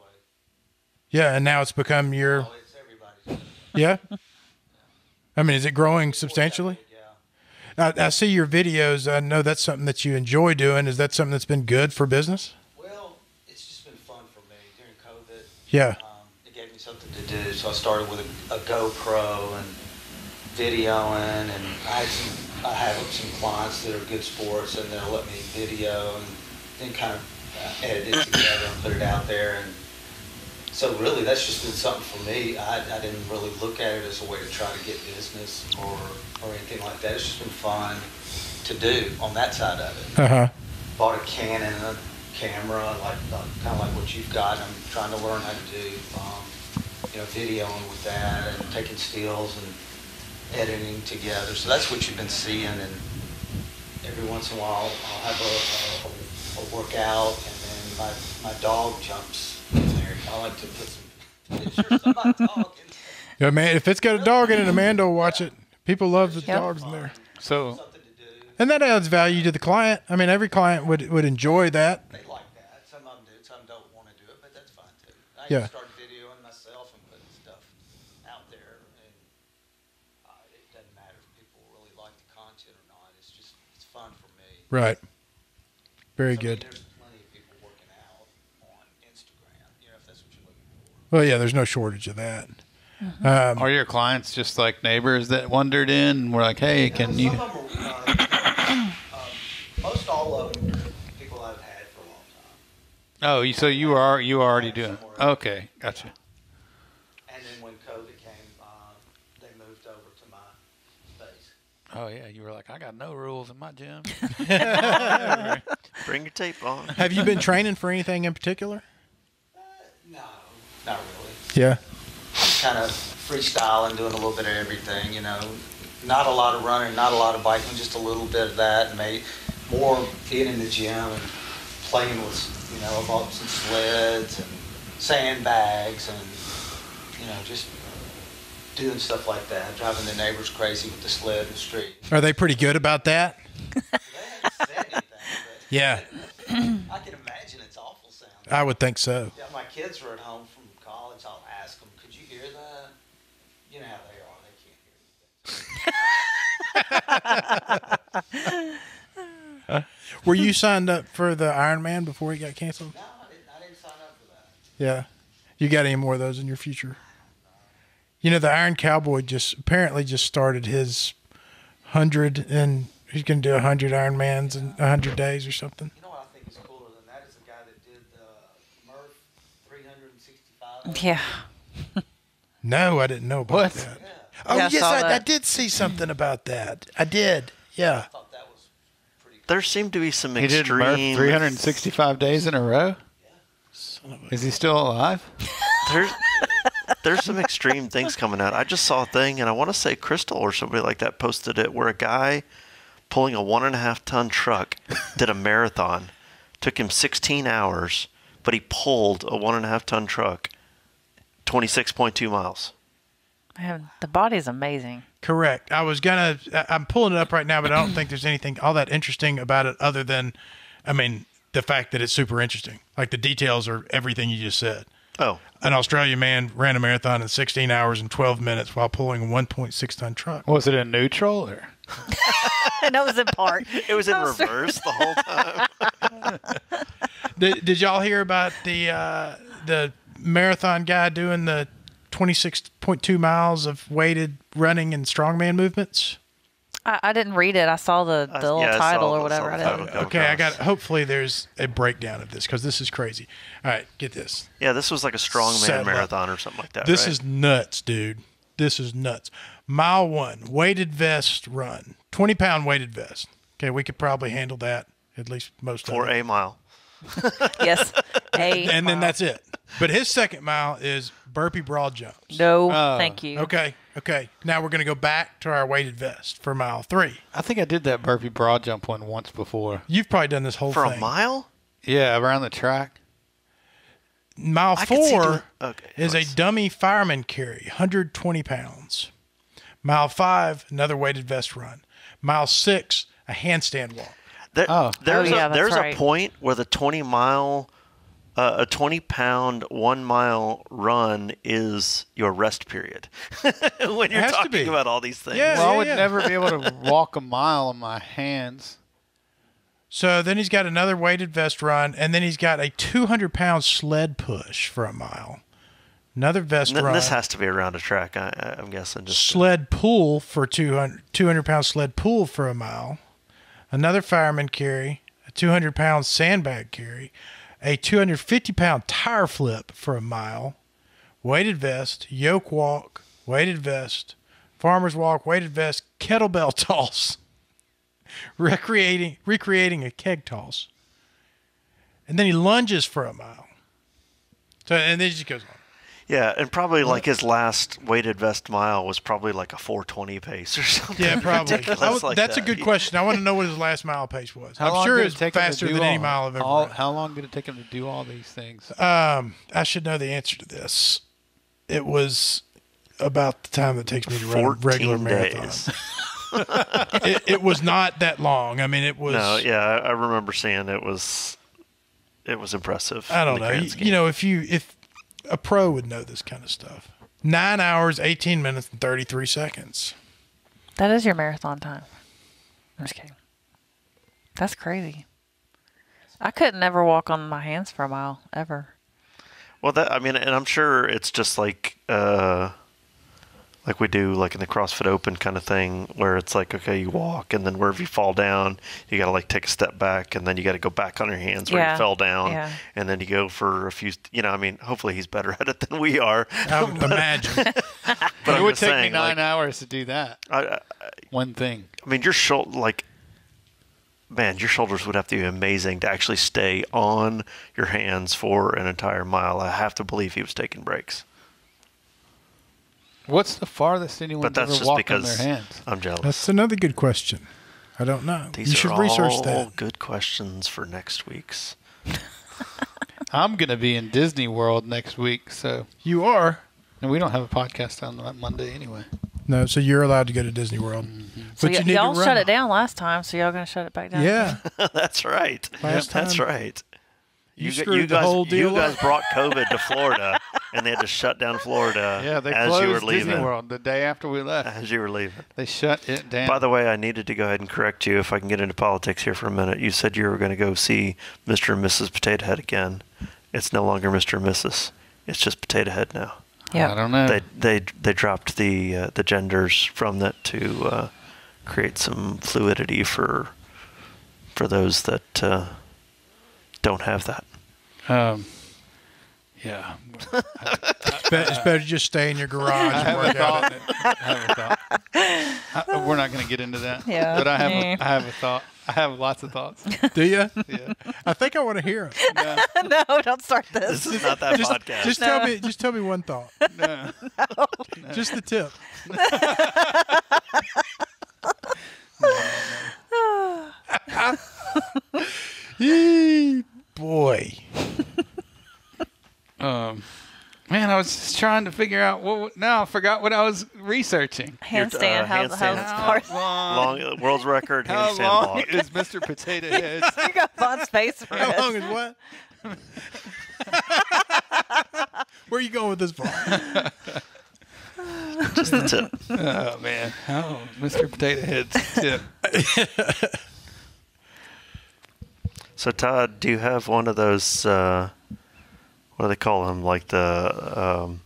Yeah, and now it's become your Oh, it's everybody's. yeah. I mean, is it growing substantially? Yeah. I, I see your videos. I know that's something that you enjoy doing. Is that something that's been good for business? Well, it's just been fun for me during COVID. Yeah. Um, it gave me something to do, so I started with a, a GoPro and videoing, and I had some, I have some clients that are good sports, and they'll let me video and then kind of uh, edit it together and put it out there. And so really, that's just been something for me. I, I didn't really look at it as a way to try to get business or or anything like that. It's just been fun to do on that side of it Uh huh. bought a Canon a camera, like uh, kind of like what you've got. I'm trying to learn how to do, um, you know, videoing with that and taking stills and editing together. So that's what you've been seeing. And every once in a while, I'll have a, a, a workout, and then my my dog jumps in there. I like to put some pictures of my dog in there. Yeah, man. If it's got a dog in it, Amanda will watch it. People love the Yep. dogs in there, so Something to do. and that adds value to the client. I mean, every client would would enjoy that. They like that. Some of them do. Some don't want to do it, but that's fine too. I Yeah. even started videoing myself and putting stuff out there, and uh, it doesn't matter if people really like the content or not. It's just it's fun for me. Right. Very I mean, good. there's plenty of people working out on Instagram. You know, if that's what you're looking for. Well, yeah. There's no shortage of that. Um, are your clients just like neighbors that wandered in and were like, "Hey, can you?" Some of them are, uh, um, most all of them, are people I've had for a long time. Oh, you, so you are you are already doing? Okay, gotcha. And then when COVID came, uh, they moved over to my space. Oh yeah, you were like, "I got no rules in my gym." bring your tape on. have you been training for anything in particular? Uh, no, not really. Yeah. kind of freestyling, doing a little bit of everything, you know. Not a lot of running, not a lot of biking, just a little bit of that, and maybe more being in the gym and playing with, you know, I bought some sleds and sandbags and, you know, just doing stuff like that, driving the neighbors crazy with the sled in the street. Are they pretty good about that? They haven't said anything, Yeah, I can imagine it's awful sounding. I would think so. Yeah, my kids were at home from college. I'll ask them, "Could you hear that?" You know how they are; they can't hear anything. Were you signed up for the Ironman before he got canceled? No, I didn't. I didn't sign up for that. Yeah. You got any more of those in your future? You know, the Iron Cowboy just apparently just started his hundred and he's gonna do a hundred Ironmans in a hundred days or something. You know what I think is cooler than that is the guy that did the Murph 365. Yeah. No, I didn't know about What? that. Oh, Yeah, yes, saw I, I that. did see something about that. I did. Yeah. I thought that was pretty There seemed to be some He did Murph 365 days in a row. Yeah. Is he still alive? There's there's some extreme things coming out. I just saw a thing, and I want to say Crystal or somebody like that posted it, where a guy pulling a one and a half ton truck did a marathon. Took him 16 hours, but he pulled a one and a half ton truck 26.2 miles. Man, the body's amazing. Correct. I was gonna. I- I'm pulling it up right now, but I don't think there's anything all that interesting about it, other than, I mean, the fact that it's super interesting. Like the details are everything you just said. Oh, An Australian man ran a marathon in 16 hours and 12 minutes while pulling a 1.6 ton truck. Was it in neutral or? and it was in part. it was in That was- reverse the whole time. Did, did y'all hear about the uh, the marathon guy doing the 26.2 miles of weighted running and strongman movements? I, I didn't read it. I saw the, I- the little yeah, I saw title or whatever. I the didn't. title. Come Okay, I got. Hopefully, there's a breakdown of this because this is crazy. All right, get this. Yeah, this was like a strongman Settle up. marathon or something like that. This right? is nuts, dude. This is nuts. Mile one, weighted vest run, 20 pound weighted vest. Okay, we could probably handle that at least most for of it. a mile. Yes. A and then that's it. But his second mile is burpee broad jumps. No, Oh. thank you. Okay, okay. Now we're going to go back to our weighted vest for mile three. I think I did that burpee broad jump one once before. You've probably done this whole For thing. a mile? Yeah, around the track. Mile I could see four doing- okay, is a let's- dummy fireman carry, 120 pounds. Mile five, another weighted vest run. Mile six, a handstand walk. There, Oh. there's Oh, yeah, a that's there's right. a point where the 20 mile, uh, a 20 pound one mile run is your rest period. when you're talking about all these things. Yeah. Well, I would yeah. never be able to walk a mile on my hands. So then he's got another weighted vest run, and then he's got a 200 pound sled push for a mile. Another vest N- run. this has to be around a track. I, I- I'm guessing. Just sled pull for 200, 200 pound sled pull for a mile. Another fireman carry, a 200 pound sandbag carry, a 250 pound tire flip for a mile, weighted vest, yoke walk, weighted vest, farmer's walk, weighted vest, kettlebell toss, recreating recreating a keg toss, and then he lunges for a mile. So and then he just goes on. Yeah, and probably like his last weighted vest mile was probably like a 420 pace or something. Yeah, probably. ridiculous like that's a good question. I want to know what his last mile pace was. How I'm sure did it's it take faster do than any mile I've ever all- run. How long did it take him to do all these things? Um, I should know the answer to this. It was about the time it takes me to run a regular days. marathon. it, it was not that long. I mean, it was. No, yeah, I, I remember seeing it was, it was impressive. I don't know. You, you know, if you if a pro would know this kind of stuff. Nine hours, eighteen minutes, and thirty three seconds. That is your marathon time. I'm just kidding. That's crazy. I couldn't ever walk on my hands for a mile ever. Well, that I mean, and I'm sure it's just like uh, like we do like in the CrossFit Open kind of thing, where it's like okay, you walk, and then wherever you fall down, you got to like take a step back, and then you got to go back on your hands where Yeah, you fell down, yeah. and then you go for a few. You know, I mean, hopefully he's better at it than we are. I would imagine. But it I'm would take saying, me nine like, hours to do that. I, I, One thing. I mean, your shoulder, like, man, your shoulders would have to be amazing to actually stay on your hands for an entire mile. I have to believe he was taking breaks, What's the farthest anyone's but that's ever just walked on because their hands? I'm jealous. That's another good question. I don't know. These you are should all research that. good questions for next week's. I'm going to be in Disney World next week, so You are. and we don't have a podcast on that Monday anyway. No, so you're allowed to go to Disney World. Mm-hmm. So But you y- need y'all to shut it down last time, so y'all gonna shut it back down? Yeah. That's right. Last That's time, right. You gu- screwed the guys, whole you guys brought COVID to Florida, and they had to shut down Florida Yeah, they as you were closed leaving. Disney World the day after we left. As you were leaving. They shut it down. By the way, I needed to go ahead and correct you if I can get into politics here for a minute. You said you were going to go see Mr. and Mrs. Potato Head again. It's no longer Mr. and Mrs. It's just Potato Head now. Yeah. I don't know. They they they dropped the uh, the genders from that to uh, create some fluidity for for those that uh, don't have that. Um, Yeah. It's better, it's better to just stay in your garage and work out. I have a thought. I- we're not going to get into that. Yeah. But I have, Yeah. a, I have a thought. I have lots of thoughts. Do you? Yeah. I think I want to hear it. no, don't start this. This is not that Just, podcast. just tell me. Just tell me one thought. No. Just the tip. Yee, boy. Um, man, I was just trying to figure out what. Now I forgot what I was researching. Handstand. uh, how's, handstand. how's How part? long, long uh, world's record how handstand long walk. is Mr. Potato Head? you got Vaughn's face for How it. long is what? Where are you going with this ball? Just the tip. oh man, how Mr. Potato Head's tip. So Todd, do you have one of those? Uh, what do they call them? Like the um,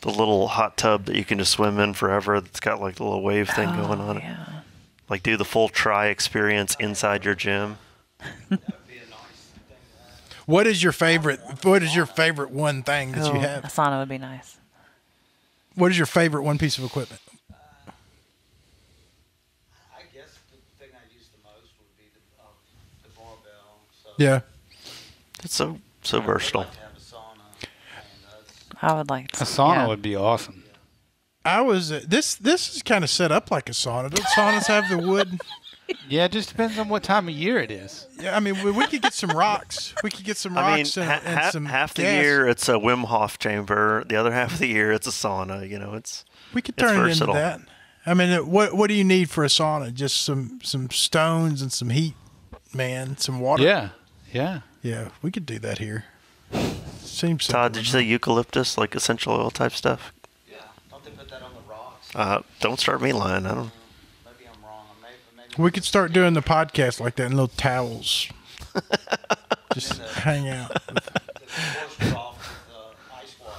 the little hot tub that you can just swim in forever. That's got like the little wave thing going on it. Yeah. Like do the full try experience inside your gym. That'd be nice thing to have. What is your favorite? What is your favorite one thing that you have? A sauna would be nice. What is your favorite one piece of equipment? I guess the thing I use the most would be the, uh, barbell. Yeah. It's so so versatile. like to have a sauna. And, it's- I would like to. A sauna yeah. would be awesome. I was uh, this. This is kind of set up like a sauna. Don't saunas have the wood? Yeah, it just depends on what time of year it is. Yeah, I mean, we, we could get some rocks. We could get some rocks I mean, rocks and, ha- and some half the gas. year it's a Wim Hof chamber. The other half of the year it's a sauna. You know, it's We could turn it into that. I mean, what what do you need for a sauna? Just some some stones and some heat, man. Some water. Yeah, yeah. Yeah, we could do that here. Seems simple Todd. Did you say eucalyptus, like essential oil type stuff? yeah. Don't they put that on the rocks? Uh, don't start me lying. I don't. Maybe I'm wrong. Maybe, maybe We could start doing the podcast like that in little towels. Just hang out. the wash it off with uh, ice water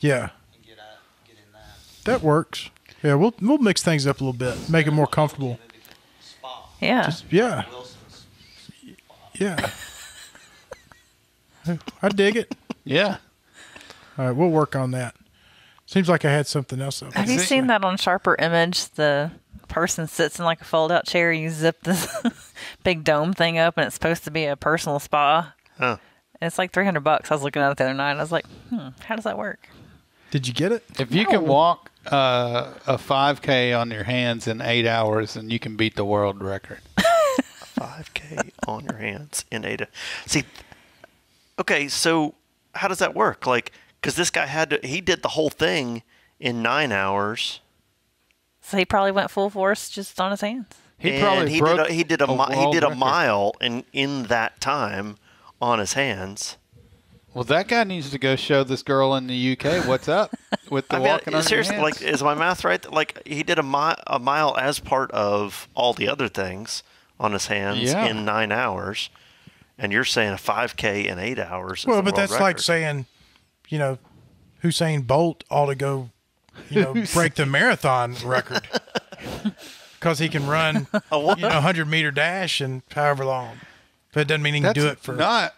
Yeah, and get out, get in that. that works. Yeah, we'll we'll mix things up a little bit, make it more comfortable. Maybe the spa. Yeah. Just yeah, yeah. I dig it. Yeah. All right, we'll work on that. Seems like I had something else up. Have you seen that on Sharper Image? The person sits in like a fold out chair. You zip this big dome thing up, and it's supposed to be a personal spa. Huh. And it's like 300 bucks. I was looking at it the other night. And I was like, hmm, how does that work? Did you get it? If you can walk uh, a 5K on your hands in eight hours, then you can beat the world record. 5K on your hands in Ada. See, okay, so how does that work? Like, because this guy had to, he did the whole thing in nine hours. So he probably went full force just on his hands. He and probably he broke did a, he did a, a mi- he did a record. mile in in that time on his hands. Well, that guy needs to go show this girl in the UK what's up with the I mean, walking on your seriously, hands. like, is my math right? Like, he did a, mi- a mile as part of all the other things on his hands Yeah. in nine hours, and you're saying a 5K in eight hours. Well, the but world that's like saying, you know, Usain Bolt ought to go, you know, break the marathon record because he can run, A you know, hundred meter dash in however long. But it doesn't mean he can That's do it for. not.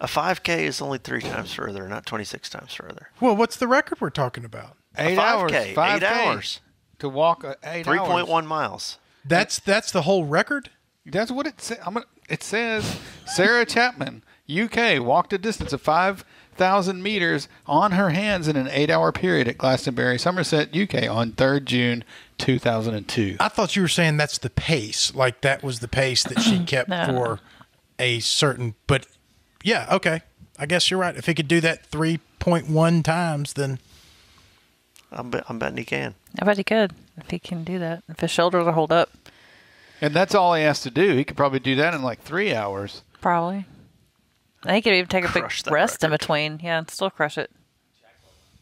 A 5K is only three times further, not 26 times further. well, what's the record we're talking about? Eight a hours. 5K, 5K eight hours, to walk uh, eight hours. 3.1 miles. That's that's the whole record. That's what it says. I'm gonna, it says Sarah Chapman, UK, walked a distance of 5,000 meters on her hands in an eight-hour period at Glastonbury, Somerset, UK, on 3rd June 2002. I thought you were saying that's the pace, like that was the pace that she kept No. for a certain. But yeah, okay, I guess you're right. If he could do that three point one times, then I'm, bet, I'm betting he can. I bet he could if he can do that. If his shoulders will hold up, And that's all he has to do. He could probably do that in like three hours. probably. And he could even take a big Crush that rest in between. Yeah, and still crush it.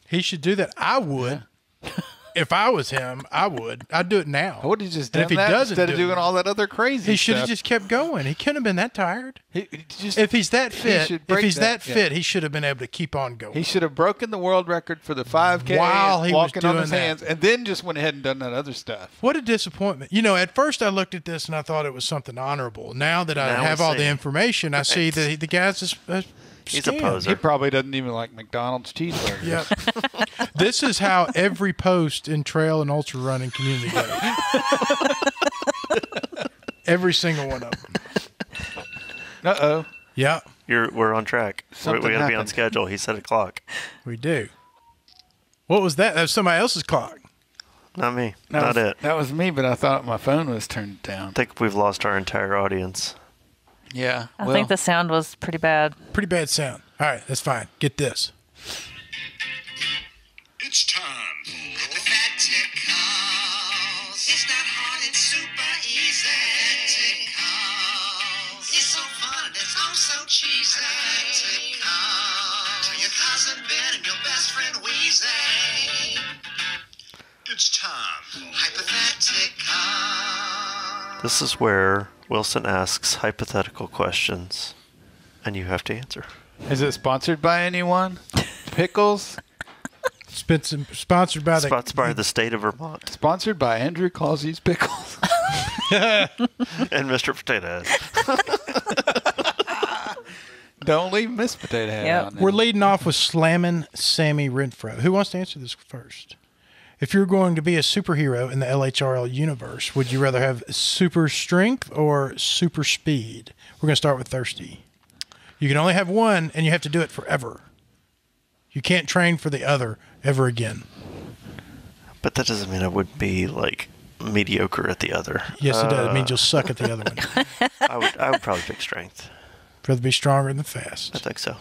he should do that. I would. if I was him, I would. I'd do it now. I would have just And done if he that doesn't instead of do it- doing all that other crazy He should have stuff. just kept going. He couldn't have been that tired. He, he just, If he's that fit, should if break he's that, that, yeah. fit, he should have been able to keep on going. He should have broken the world record for the 5K While he was walking on his that. hands, and then just went ahead and done that other stuff. what a disappointment. You know, at first I looked at this and I thought it was something honorable. Now that I Now have we all the information, I see that the guy's just, uh, He's a poser. He probably doesn't even like McDonald's cheeseburgers. Yep. this is how every post in trail and ultra running community goes. every single one of them. Uh oh. Yeah, You're we're on track. We, Something we gotta be on schedule. He set a clock. we do. What was that? That was somebody else's clock. Not me. That Not was, it. That was me, but I thought my phone was turned down. I think we've lost our entire audience. Yeah. I well, think the sound was pretty bad. Pretty bad sound. All right, that's fine. Get this. It's time. Hypotheticals. It's not hard, it's super easy. Hypotheticals. It's so fun, it's also cheesy. Hypotheticals. To your cousin Ben and your best friend Weezy. It's time. Hypotheticals. This is where Wilson asks hypothetical questions, and you have to answer. Is it sponsored by anyone? Pickles? Spin- sponsored by the Spots by the state of Vermont Sponsored by Andrew Causey's Pickles. and Mr. Potato Head. Don't leave Miss Potato Head Yep. out now. We're leading off with slamming Sammy Renfrow. Who wants to answer this first? If you're going to be a superhero in the LHRL universe, would you rather have super strength or super speed? We're going to start with Thirsty. You can only have one, and you have to do it forever. You can't train for the other ever again. But that doesn't mean I would be like mediocre at the other. Yes, it does. It Uh, means you'll suck at the other one. I would I would probably pick strength. rather be stronger than fast. I think so.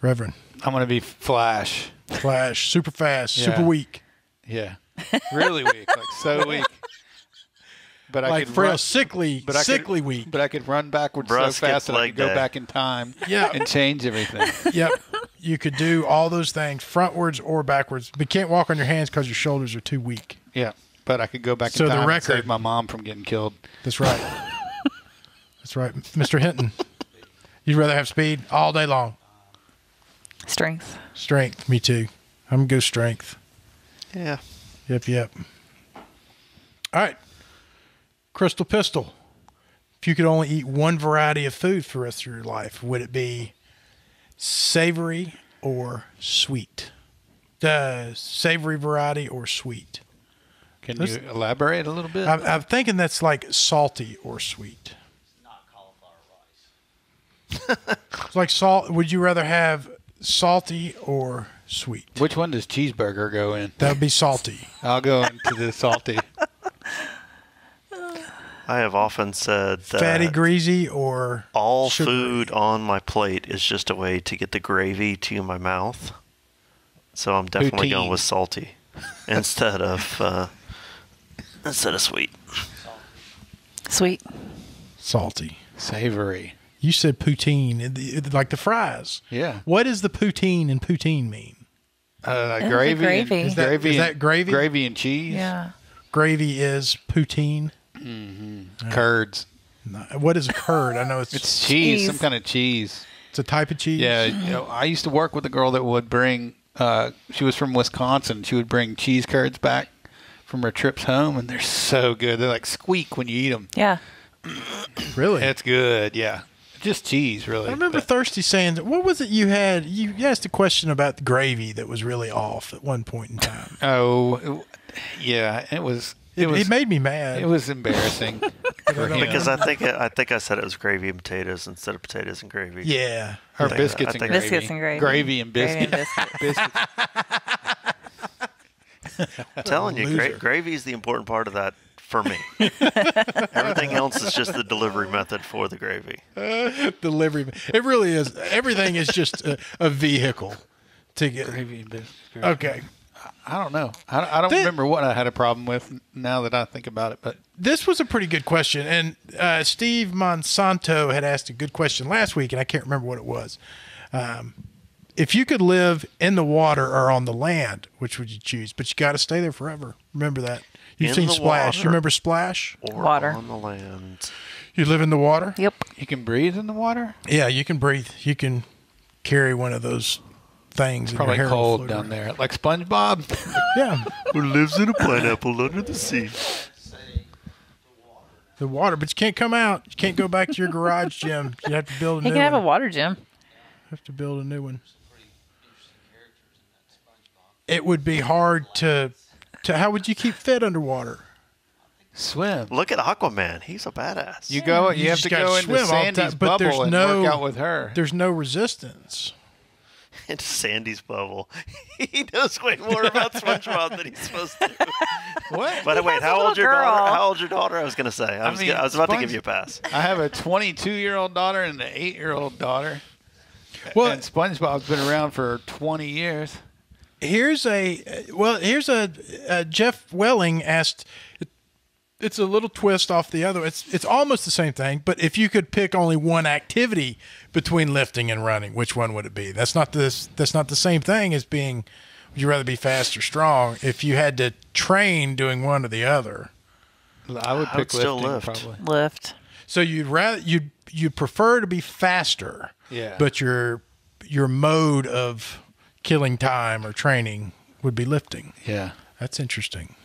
Reverend, I'm going to be Flash. Flash, super fast, Yeah. super weak. Yeah. Really weak. Like so weak. But I Like could frail, run, sickly, but I could- sickly weak. But I could run backwards Bruh, so fast skip that I could go day. back in time Yeah. and change everything. yep. You could do all those things frontwards or backwards, but you can't walk on your hands because your shoulders are too weak. Yeah. But I could go back So in the time and record- save my mom from getting killed. That's right. That's right. Mr. Hinton, you'd rather have speed all day long. Strength. Strength, me too. I'm going to go strength. Yeah. Yep, yep. All right. Crystal Pistol. If you could only eat one variety of food for the rest of your life, would it be savory or sweet? The savory variety or sweet? Can This- you elaborate a little bit? I'm, I'm thinking that's like salty or sweet. Not cauliflower rice. It's like salt. Would you rather have salty or sweet? Which one does cheeseburger go in? That would be salty. I'll go into the salty. I have often said that Fatty, greasy, or all sugary? food on my plate is just a way to get the gravy to my mouth. So I'm definitely going with salty instead of uh, instead of sweet. Sweet. salty. Savory. You said poutine, it- it- like the fries. Yeah. What does the poutine and poutine mean? Uh, the gravy. gravy. And, Is that- gravy is that gravy? Gravy and cheese. Yeah. Gravy is poutine. Mm-hmm. Curds. No, What is a curd? I know it's It's it's, cheese, Cheese. Some kind of cheese. It's a type of cheese. Yeah. you know, I used to work with a girl that would bring. Uh, she was from Wisconsin. She would bring cheese curds back from her trips home, and they're so good. They're like squeak when you eat them. Yeah. really. It's good. Yeah. Just cheese, really. I remember But- Thirsty saying, "What was it you had? You asked a question about the gravy that was really off at one point in time. Oh, yeah. It was. It, It, was. it made me mad. It was embarrassing. Because I think I think I said it was gravy and potatoes instead of potatoes and gravy. yeah. Or I biscuits I and gravy. Biscuits and gravy. Gravy and Gravy and biscuits. biscuits. biscuits. I'm telling you, gra- gravy is the important part of that for me. Everything else is just the delivery method for the gravy. Delivery. It really is. Everything is just a, a vehicle to get. Gravy and biscuits. Okay. I don't know. I don't, I don't Thi- remember what I had a problem with now that I think about it, but This was a pretty good question, and uh, Steve Monsanto had asked a good question last week, and I can't remember what it was. Um, if you could live in the water or on the land, which would you choose? But you got to stay there forever. Remember that. You've In seen the Splash. water. You remember Splash? Or Water. on the land. You live in the water. Yep. you can breathe in the water. Yeah, you can breathe. You can carry one of those things. and your Probably hair will cold float down there, like SpongeBob. Yeah, Who lives in a pineapple under the sea? the water, but you can't come out. You can't go back to your garage gym. You have to build a He new can have a water gym. have to build a new one. Pretty interesting characters in that SpongeBob. It would be hard to to how would you keep fit underwater? Swim. Look at Aquaman. He's a badass. You go. You, You have to go into swim Sandy's time, but there's bubble and no- work out with her. There's no resistance. It's Sandy's bubble. he knows way more about SpongeBob than he's supposed to. What? By the way, how old little your daughter? How old's your daughter? I was gonna say. I I was, mean, gonna- I was about to give you a pass. I have a 22 year old daughter and an 8 year old daughter. Well- and SpongeBob's been around for 20 years. Here's a well. Here's a uh, Jeff Wehling asked. It's a little twist off the other. It's it's almost the same thing, but if you could pick only one activity between lifting and running, which one would it be? That's not this. That's not the same thing as being. Would you rather be fast or strong? If you had to train doing one or the other, I would I pick would still lift. probably. Lift. so you'd rather you'd you'd prefer to be faster, Yeah. but your your mode of killing time or training would be lifting. Yeah. That's interesting.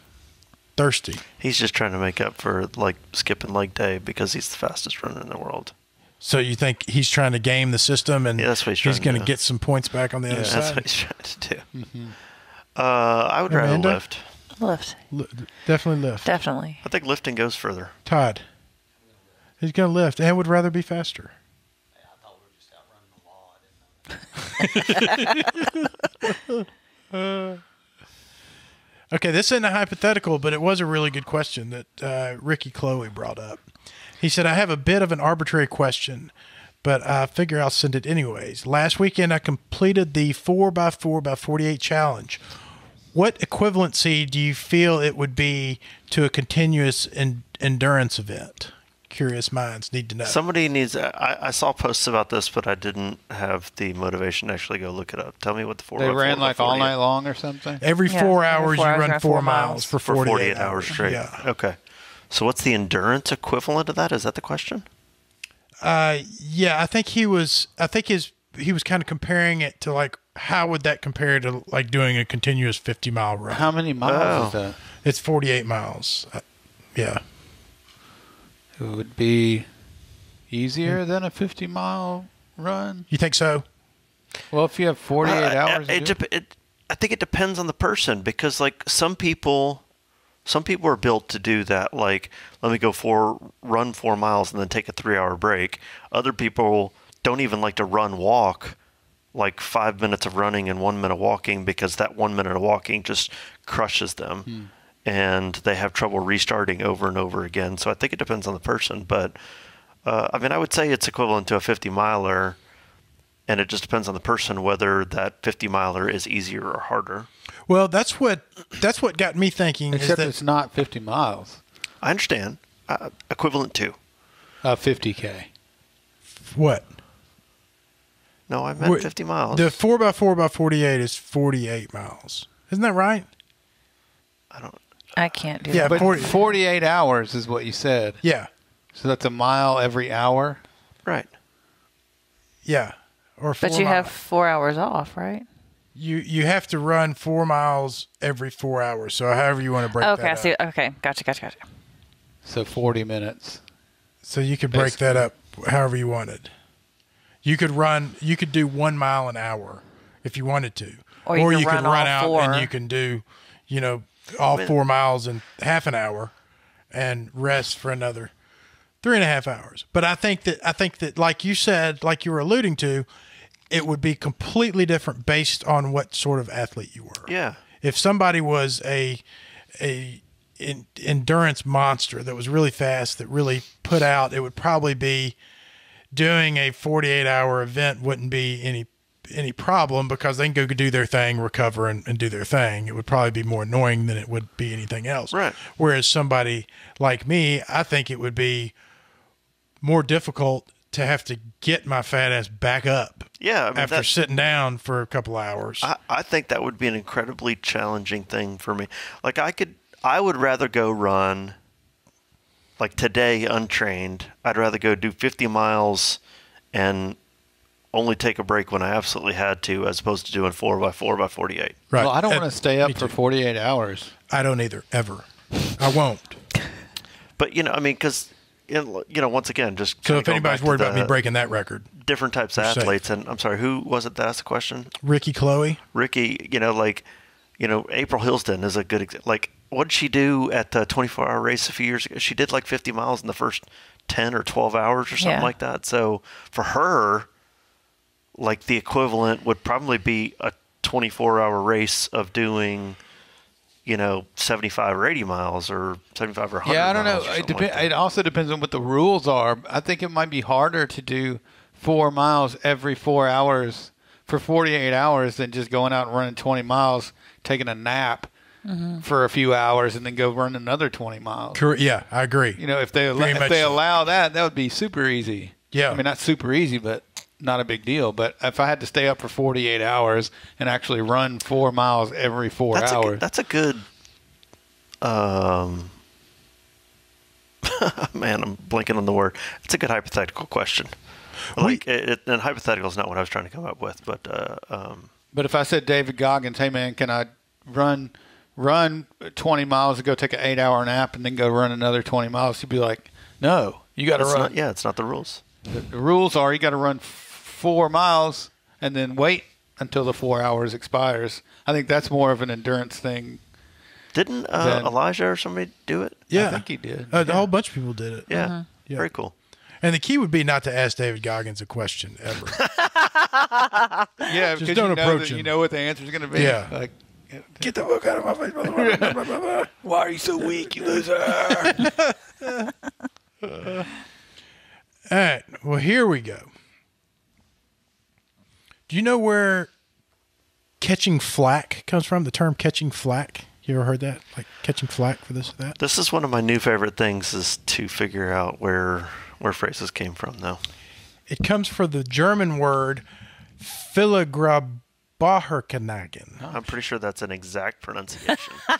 Thirsty. He's just trying to make up for like skipping leg day because he's the fastest runner in the world. So you think he's trying to game the system and Yeah, that's what he's trying to going to do. get some points back on the other Yeah. That's side? what he's trying to do. Uh, I would rather Amanda? lift. Lift. Li- definitely lift. Definitely. I think lifting goes further. Todd. He's going to lift and would rather be faster. Okay, this isn't a hypothetical, but it was a really good question that uh, Ricky Chloe brought up. He said, I have a bit of an arbitrary question, but I figure I'll send it anyways. Last weekend, I completed the 4x4 by 48 challenge. What equivalency do you feel it would be to a continuous en- endurance event? Curious minds need to know. Somebody needs. I, I saw posts about this, but I didn't have the motivation to actually go look it up. Tell me what the four. They by four ran like all night long or something. Every Yeah, four every hours, four you hours, run run four four miles miles. for for 48, 48 hours straight. Yeah. Okay. So what's the endurance equivalent of that? Is that the question? Uh, yeah, I think he was. I think his he was kind of comparing it to like how would that compare to like doing a continuous fifty mile run? How many miles is Oh. that? It's forty eight miles. Uh, yeah, It would be Hmm. easier than a 50 mile run. you think so? Well, if you have 48 Uh, hours, to It, do it, I think it depends on the person because like some people, some people are built to do that. Like let me go for run four miles and then take a three hour break. Other people don't even like to run walk like five minutes of running and one minute walking because that one minute of walking just crushes them. And they have trouble restarting over and over again. So I think it depends on the person. But uh, I mean, I would say it's equivalent to a 50 miler and it just depends on the person whether that 50 miler is easier or harder. Well, that's what that's what got me thinking. is except that, it's not 50 miles. I understand. Uh, equivalent to. Uh, 50k. what No, I meant Wait, 50 miles. the four x four by forty eight is forty eight miles. Isn't that right? I don't. I can't do Yeah, that. But 40 48 hours is what you said. Yeah, So that's a mile every hour. Right. yeah. Or four But you have four hours off, right? you you have to run four miles every four hours. So however you want to break okay, I see. up. Okay, gotcha, gotcha, gotcha. So 40 minutes. So you could break that up however you wanted. You could run. You could do one mile an hour if you wanted to, Or you could could run all out and you can do, you know, all four miles in half an hour, and rest for another three and a half hours. But I think that I think that, like you said, like you were alluding to, it would be completely different based on what sort of athlete you were. Yeah. If somebody was a a in, endurance monster that was really fast, that really put out, it would probably be doing a 48 hour event wouldn't be any any problem because they can go do their thing, recover, and, and do their thing. It would probably be more annoying than it would be anything else. Right. Whereas somebody like me, I think it would be more difficult to have to get my fat ass back up Yeah. I mean, after sitting down for a couple hours. I, I think that would be an incredibly challenging thing for me. Like I could, I would rather go run. Like today, untrained, I'd rather go do 50 miles, and only take a break when I absolutely had to, as opposed to doing four by four by 48. right. Well, I don't want to stay up for 48 hours. I don't either, ever. I won't. But you know, I mean, because you know, once again, just So if anybody's worried about me breaking that record, different types of We're safe. athletes. And I'm sorry, who was it that asked the question? Ricky Chloe. Ricky, you know, like, you know, April Hillston is a good, ex- like, what did she do at the 24 hour race a few years ago? She did like 50 miles in the first 10 or 12 hours or something Yeah. like that. So for her, like, the equivalent would probably be a 24 hour race of doing, you know, 75 or 80 miles or 75 or 100 Yeah, I don't know. miles or It, dep- like it also depends on what the rules are. I think it might be harder to do four miles every four hours for 48 hours than just going out and running 20 miles, taking a nap mm-hmm. for a few hours, and then go run another 20 miles. Cor- Yeah, I agree. You know, if they allow, Very if they allow that, that would be super easy. Yeah. I mean, not super easy, but not a big deal. But if I had to stay up for 48 hours and actually run four miles every four that's A, hours, good- that's a good. Um, man, I'm blinking on the word. It's a good hypothetical question. Like, it, it, and hypothetical is not what I was trying to come up with, but uh, um, But if I said David Goggins, hey man, can I run run 20 miles and go take an eight hour nap and then go run another 20 miles? He'd be like, no, you got to run. not, yeah, it's not the rules. The, the rules are you got to run four miles and then wait until the four hours expires. I think that's more of an endurance thing. Didn't uh, Then- Elijah or somebody do it? yeah, I think he did. Uh, A whole bunch of people did it. Yeah, Yeah. very cool. And the key would be not to ask David Goggins a question ever. yeah, because don't you know approach that him. you know what the answer is going to be. Yeah. Like, Get the book out of my face. blah, blah, blah, blah, blah, blah. why are you so weak, you loser? All right. Well, here we go. Do you know where catching flack comes from? The term catching flack. You ever heard that? Like catching flack for this or that? This is one of my new favorite things is to figure out where where phrases came from, though. It comes from the German word Filigrabacherkanagen. I'm pretty sure that's an exact pronunciation.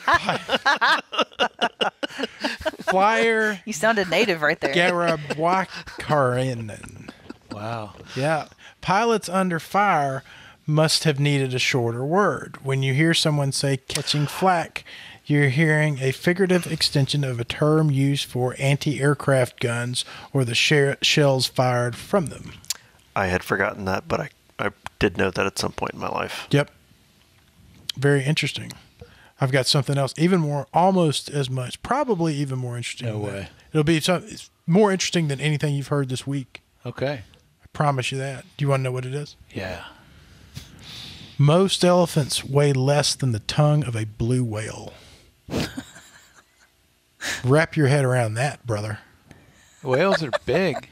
Flyer You sounded native right there. Garabuakarinen. wow. Yeah. Pilots under fire must have needed a shorter word. When you hear someone say catching flack, you're hearing a figurative extension of a term used for anti aircraft guns or the she- shells fired from them. I had forgotten that, but I, I did know that at some point in my life. Yep. Very interesting. I've got something else, even more, almost as much, probably even more interesting. No than that. way. It'll be some, it's more interesting than anything you've heard this week. Okay. I promise you that. Do you want to know what it is? Yeah. Most elephants weigh less than the tongue of a blue whale. Wrap your head around that, brother. Whales are big.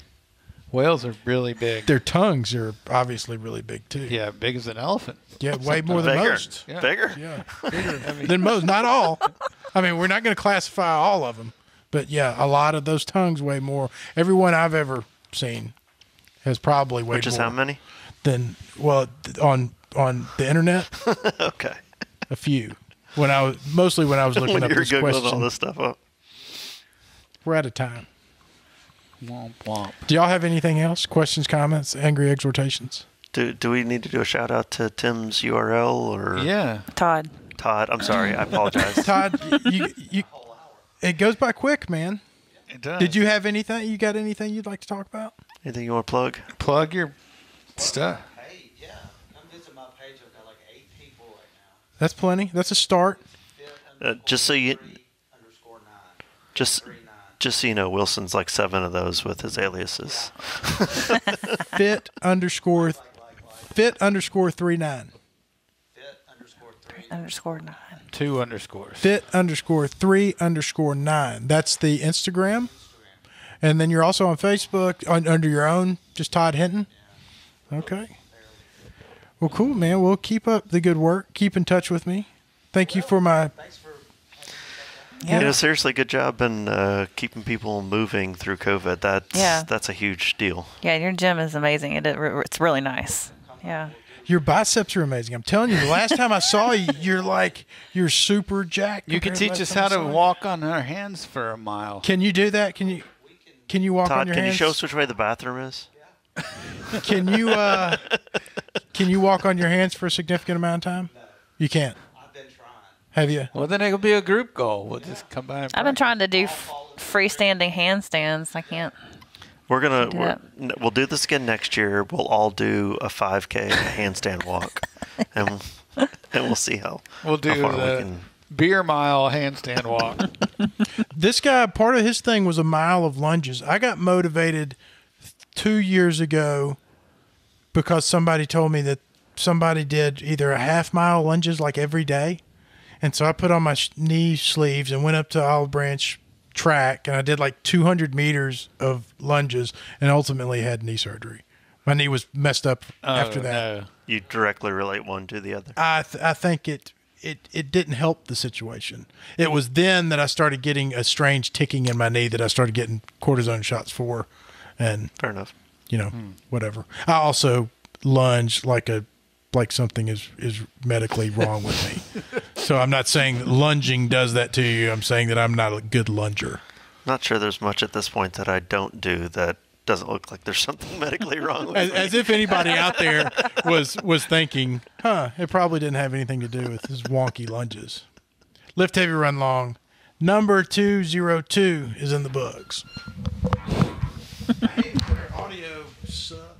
Whales are really big. Their tongues are obviously really big too. yeah, big as an elephant. yeah, way more than Bigger. most. Yeah. Bigger. Yeah, bigger than most. Not all. I mean, we're not going to classify all of them, but yeah, a lot of those tongues weigh more. Everyone I've ever seen has probably weighed Which is more how many? than well on on the internet. Okay. A few. When I was mostly when I was looking when up you're this googling all this stuff up. We're out of time. Womp womp. Do y'all have anything else? Questions, comments, angry exhortations? Do do we need to do a shout out to Tim's URL or Yeah. Todd. Todd? I'm sorry, I apologize. Todd, you, you, it goes by quick, man. It does. Did you have anything? You got anything you'd like to talk about? Anything you want to plug? plug your stuff? Hey, yeah, come visit my page. I've got like eight people right now. That's plenty. That's a start. Uh, just so you- underscore. Just just so you know, Wilson's like seven of those with his aliases. Fit underscore fit underscore three nine. Fit underscore three. Underscore nine. Two underscores. Fit underscore three underscore nine. That's the Instagram. And then you're also on Facebook on, under your own, just Todd Hinton. Okay. Well, cool, man. Well, keep up the good work. Keep in touch with me. Thank you for my. Thanks Yeah. You know, seriously, good job in uh, keeping people moving through COVID. That's Yeah. that's a huge deal. Yeah, your gym is amazing. It, it it's really nice. Yeah. Your biceps are amazing. I'm telling you, the last time I saw you, you're like you're super jacked. You can teach us how to saw you. walk on our hands for a mile. Can you do that? Can you? Can you walk on Todd, your can you show us which way the bathroom is? Can you? uh Can you walk on your hands for a significant amount of time? You can't. I've been trying. Have you? Well, then it'll be a group goal. We'll just come by. And I've been trying to do f- freestanding handstands. I can't. We're gonna Do we're, that. n- we'll do this again next year. We'll all do a 5K handstand walk, and and we'll see how We'll do how far we can. Beer mile handstand walk. This guy, part of his thing was a mile of lunges. I got motivated two years ago because somebody told me that somebody did either a half mile lunges like every day. And so I put on my knee sleeves and went up to Olive Branch track and I did like 200 meters of lunges and ultimately had knee surgery. My knee was messed up oh, after Oh, that. no. You directly relate one to the other. I th- I think it it it didn't help the situation. It was then that I started getting a strange ticking in my knee that I started getting cortisone shots for, and Fair enough. you know hmm. whatever. I also lunge like a like something is is medically wrong with me. so I'm not saying that lunging does that to you. I'm saying that I'm not a good lunger. Not sure there's much at this point that I don't do that doesn't look like there's something medically wrong with As, me. as if anybody out there was was thinking, huh? It probably didn't have anything to do with his wonky lunges. Lift heavy, run long. Number two zero two is in the books. audio sucks.